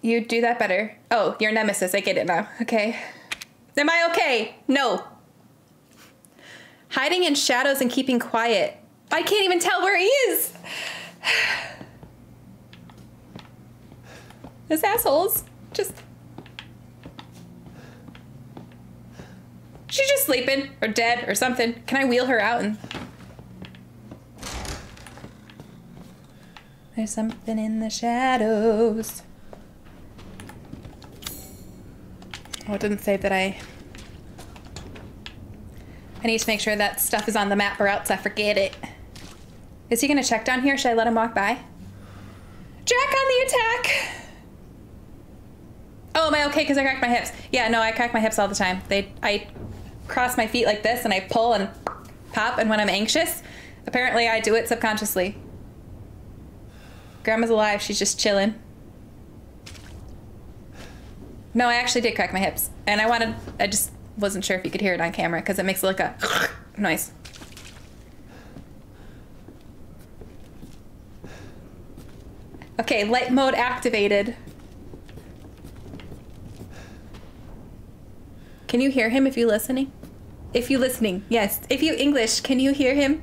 You do that better. Oh, your nemesis. I get it now. Okay. Am I okay? No. Hiding in shadows and keeping quiet. I can't even tell where he is. This asshole's just. She's just sleeping or dead or something. Can I wheel her out and. There's something in the shadows. Oh, it didn't say that I. I need to make sure that stuff is on the map or else I forget it. Is he gonna check down here? Should I let him walk by? Jack on the attack! Oh, am I okay because I cracked my hips? Yeah, no, I crack my hips all the time. They, I cross my feet like this and I pull and pop, and when I'm anxious, apparently I do it subconsciously. Grandma's alive, she's just chilling. No, I actually did crack my hips. And I wanted, I just wasn't sure if you could hear it on camera because it makes like a noise. Okay, light mode activated. Can you hear him if you're listening? If you're listening, yes. If you English, can you hear him?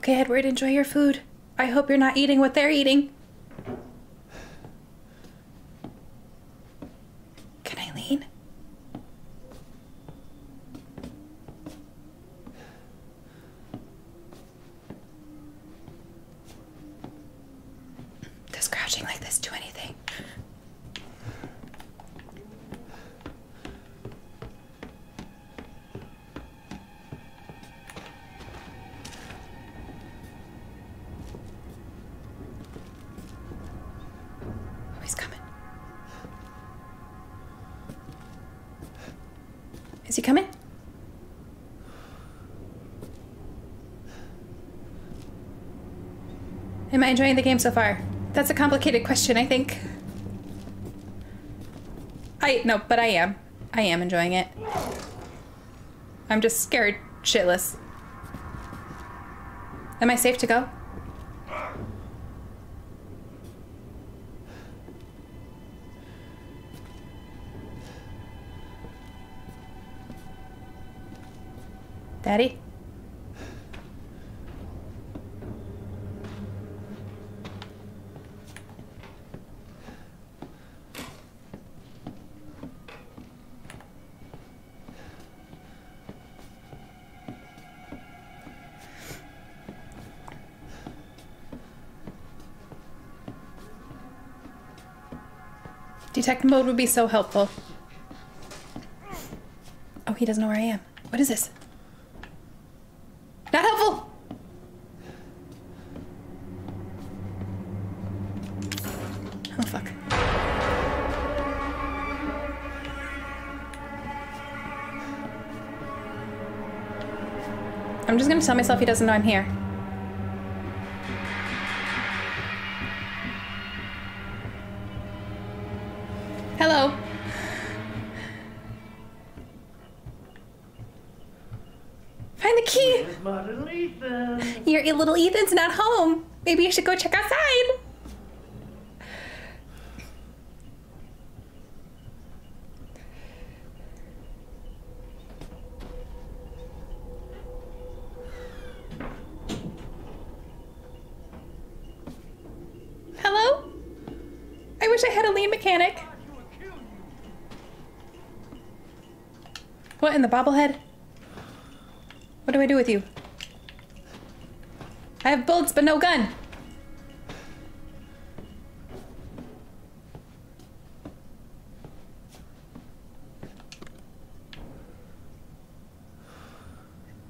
Okay, Edward, enjoy your food. I hope you're not eating what they're eating. He coming? Am I enjoying the game so far? That's a complicated question, I think. I no, but I am. I am enjoying it. I'm just scared shitless. Am I safe to go? Daddy? Detect mode would be so helpful. Oh, he doesn't know where I am. What is this? Gonna tell myself he doesn't know I'm here. Hello. Find the key. My little Ethan. Your little Ethan's not home. Maybe you should go check outside. What in the bobblehead? What do I do with you? I have bullets but no gun.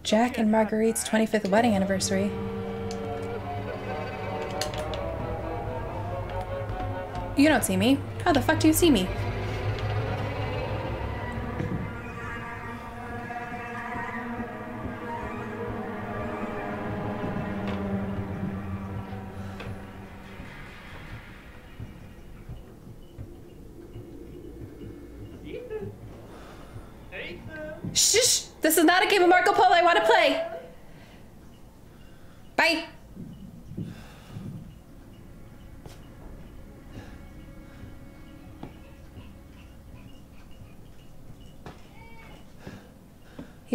Jack and Marguerite's 25th wedding anniversary. You don't see me. How the fuck do you see me?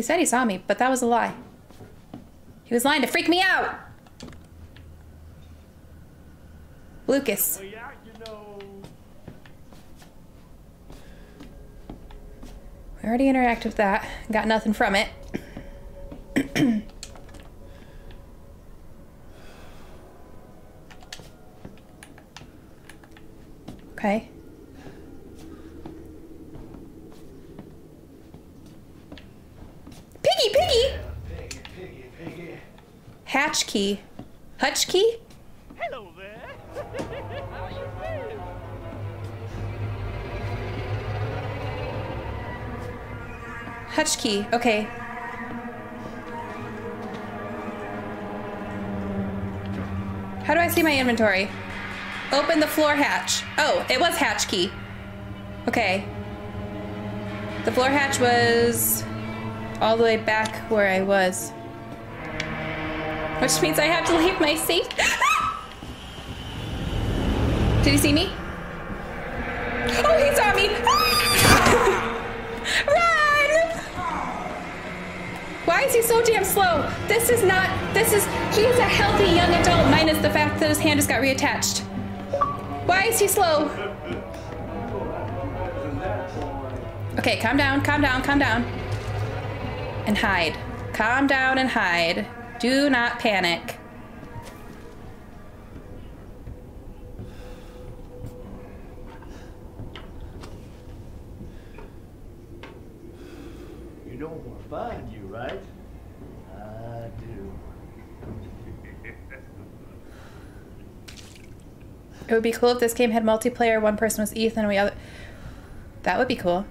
Said he saw me, but that was a lie. He was lying to freak me out. Lucas. Oh, we already interacted with that. Got nothing from it. okay. Hatch key. Hutch key? Hello there. How you been? Hutch key. Okay. How do I see my inventory? Open the floor hatch. Oh, it was hatch key. Okay. The floor hatch was all the way back where I was. Which means I have to leave my seat. Did he see me? Oh, he saw me! Run! Why is he so damn slow? This is not, this is, he is a healthy young adult minus the fact that his hand just got reattached. Why is he slow? Okay, calm down, calm down, calm down. And hide. Calm down and hide. Do not panic. You know where to find you, right? I do. It would be cool if this game had multiplayer. One person was Ethan and we other. That would be cool.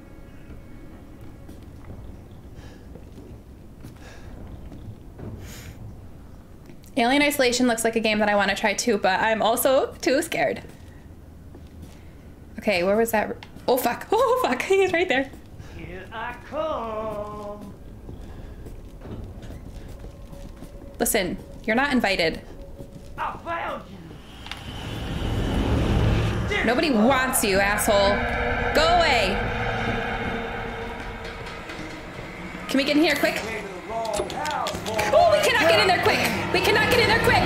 Alien Isolation looks like a game that I want to try too, but I'm also too scared. Okay, where was that? Oh fuck! Oh fuck! He's right there. Here I come. Listen, you're not invited. I found you. Nobody wants you, asshole. Go away. Can we get in here quick? Oh, we cannot get in there quick. We cannot get in there quick.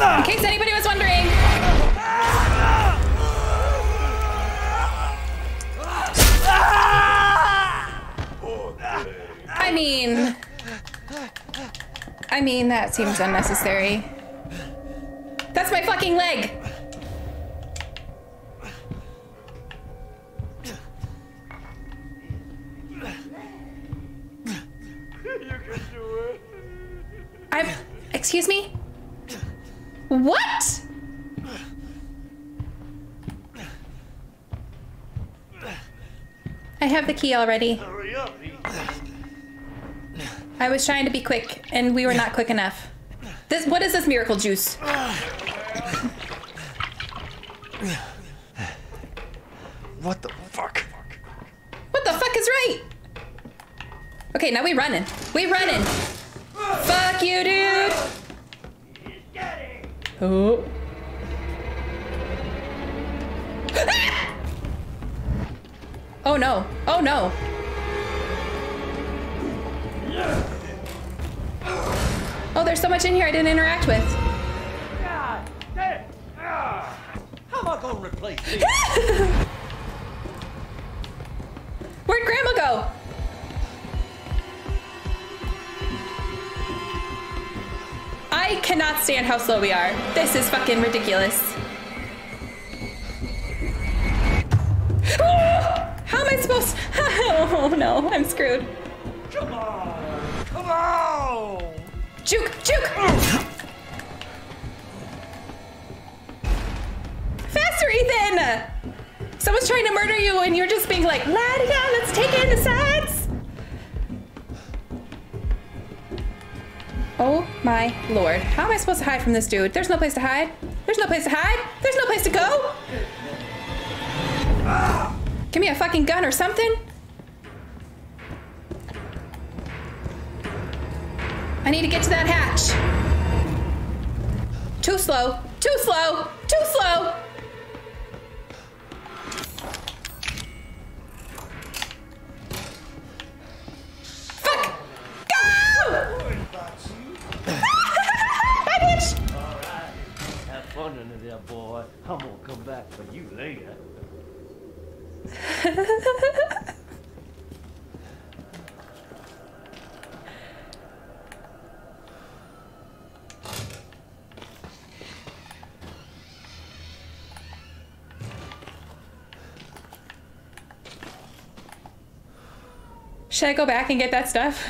In case anybody was wondering. I mean, I mean, that seems unnecessary. That's my fucking leg. I have the key already. I was trying to be quick, and we were not quick enough. This. What is this miracle juice? What the fuck? What the fuck is right? Okay, now we running. We running. Fuck you, dude. Oh. Oh no. Oh no. Oh, there's so much in here I didn't interact with. God damn. How am I gonna replace this? Where'd Grandma go? I cannot stand how slow we are. This is fucking ridiculous. How am I supposed Oh no, I'm screwed. Come on. Oh! Juke! Juke! Faster, Ethan! Someone's trying to murder you and you're just being like, la da da, let's take in the sides! Oh my lord. How am I supposed to hide from this dude? There's no place to hide. There's no place to hide. There's no place to go. Give me a fucking gun or something. I need to get to that hatch. Too slow. Too slow. Too slow. Fuck. Go! Bye, bitch. Have fun under there, boy. I'm gonna come back for you later. Should I go back and get that stuff?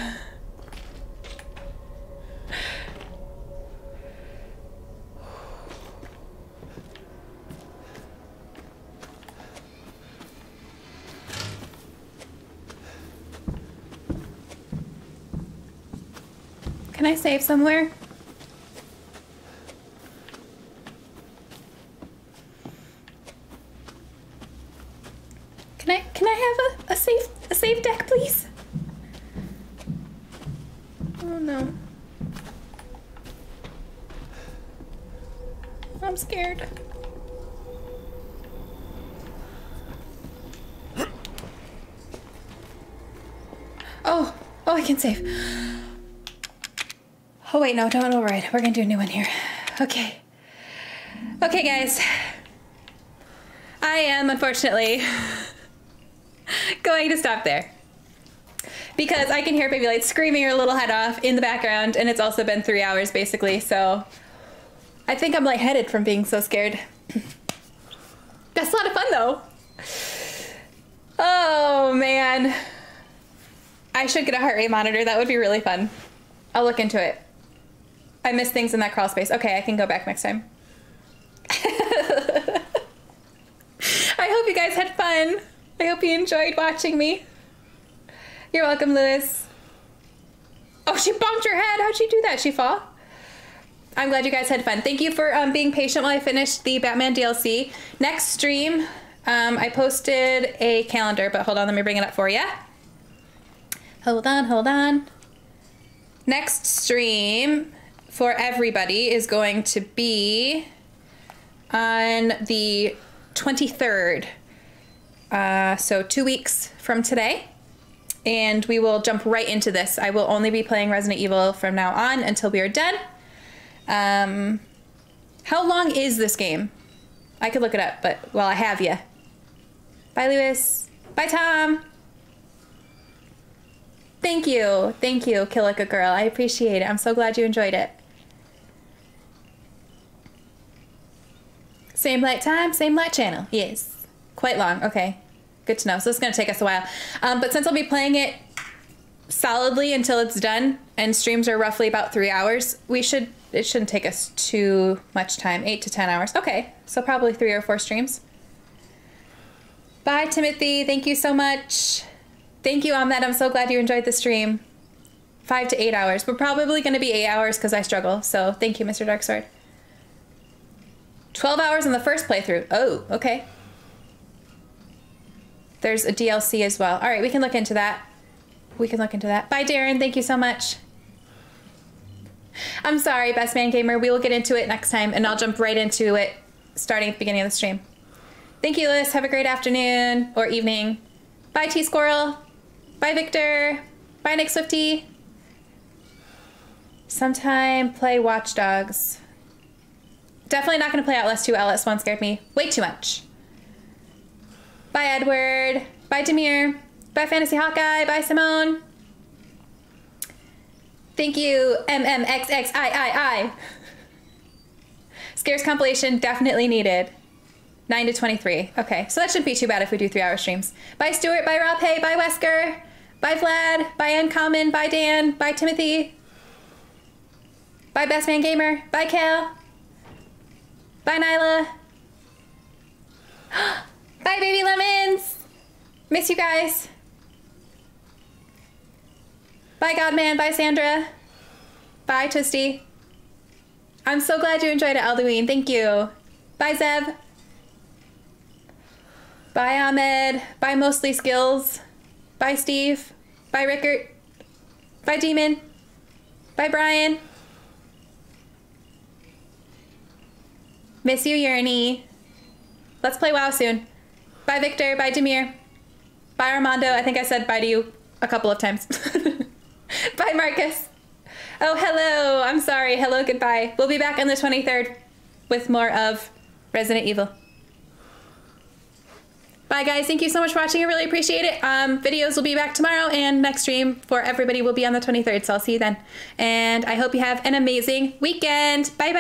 Can I save somewhere? Can I can I have a, a safe a save deck, please? Oh no. I'm scared. Oh, oh, I can save. Oh wait, no, don't override. We're gonna do a new one here. Okay. Okay, guys. I am unfortunately going to stop there. Because I can hear Baby Light screaming her little head off in the background, and it's also been three hours basically, so I think I'm lightheaded from being so scared. That's a lot of fun though. Oh man. I should get a heart rate monitor. That would be really fun. I'll look into it. I missed things in that crawl space. Okay, I can go back next time. I hope you guys had fun. I hope you enjoyed watching me. You're welcome, Lewis. Oh, she bumped her head. How'd she do that? She fall? I'm glad you guys had fun. Thank you for um, being patient while I finished the Batman DLC. Next stream, um, I posted a calendar, but hold on, let me bring it up for you. Hold on, hold on. Next stream for everybody is going to be on the 23rd. Uh, so two weeks from today. And we will jump right into this. I will only be playing Resident Evil from now on until we are done. Um, how long is this game? I could look it up, but well, I have you. Bye, Lewis. Bye, Tom. Thank you. Thank you, Kill Like a Girl. I appreciate it. I'm so glad you enjoyed it. Same light time, same light channel. Yes. Quite long. Okay. Good to know. So it's going to take us a while. Um, but since I'll be playing it solidly until it's done, and streams are roughly about three hours, we should it shouldn't take us too much time. Eight to ten hours. Okay. So probably three or four streams. Bye, Timothy. Thank you so much. Thank you, Ahmed. I'm so glad you enjoyed the stream. Five to eight hours. We're probably going to be eight hours because I struggle. So thank you, Mr. Darksword. 12 hours in the first playthrough. Oh, okay. There's a DLC as well. All right, we can look into that. We can look into that. Bye, Darren. Thank you so much. I'm sorry, Best Man Gamer. We will get into it next time, and I'll jump right into it starting at the beginning of the stream. Thank you, Liz. Have a great afternoon or evening. Bye, T Squirrel. Bye, Victor. Bye, Nick Swifty. Sometime play Watch Dogs. Definitely not going to play Outlast 2. Outlast 1 scared me way too much. Bye, Edward. Bye, Demir. Bye, Fantasy Hawkeye. Bye, Simone. Thank you, MMXXIII. Scares compilation definitely needed. 9 to 23. Okay, so that shouldn't be too bad if we do three hour streams. Bye, Stuart. Bye, Rob. Hey, bye, Wesker. Bye, Vlad. Bye, Uncommon. Bye, Dan. Bye, Timothy. Bye, Best Man Gamer. Bye, Cal. Bye, Nyla. Bye, Baby Lemons. Miss you guys. Bye, Godman. Bye, Sandra. Bye, Twisty. I'm so glad you enjoyed it, Alduin. Thank you. Bye, Zeb. Bye, Ahmed. Bye, Mostly Skills. Bye, Steve. Bye, Rickert. Bye, Demon. Bye, Brian. Miss you, Yearny. Let's play WoW soon. Bye, Victor. Bye, Demir. Bye, Armando. I think I said bye to you a couple of times. bye, Marcus. Oh, hello. I'm sorry. Hello, goodbye. We'll be back on the 23rd with more of Resident Evil. Bye, guys. Thank you so much for watching. I really appreciate it. Um, videos will be back tomorrow, and next stream for everybody will be on the 23rd. So I'll see you then. And I hope you have an amazing weekend. Bye, bye.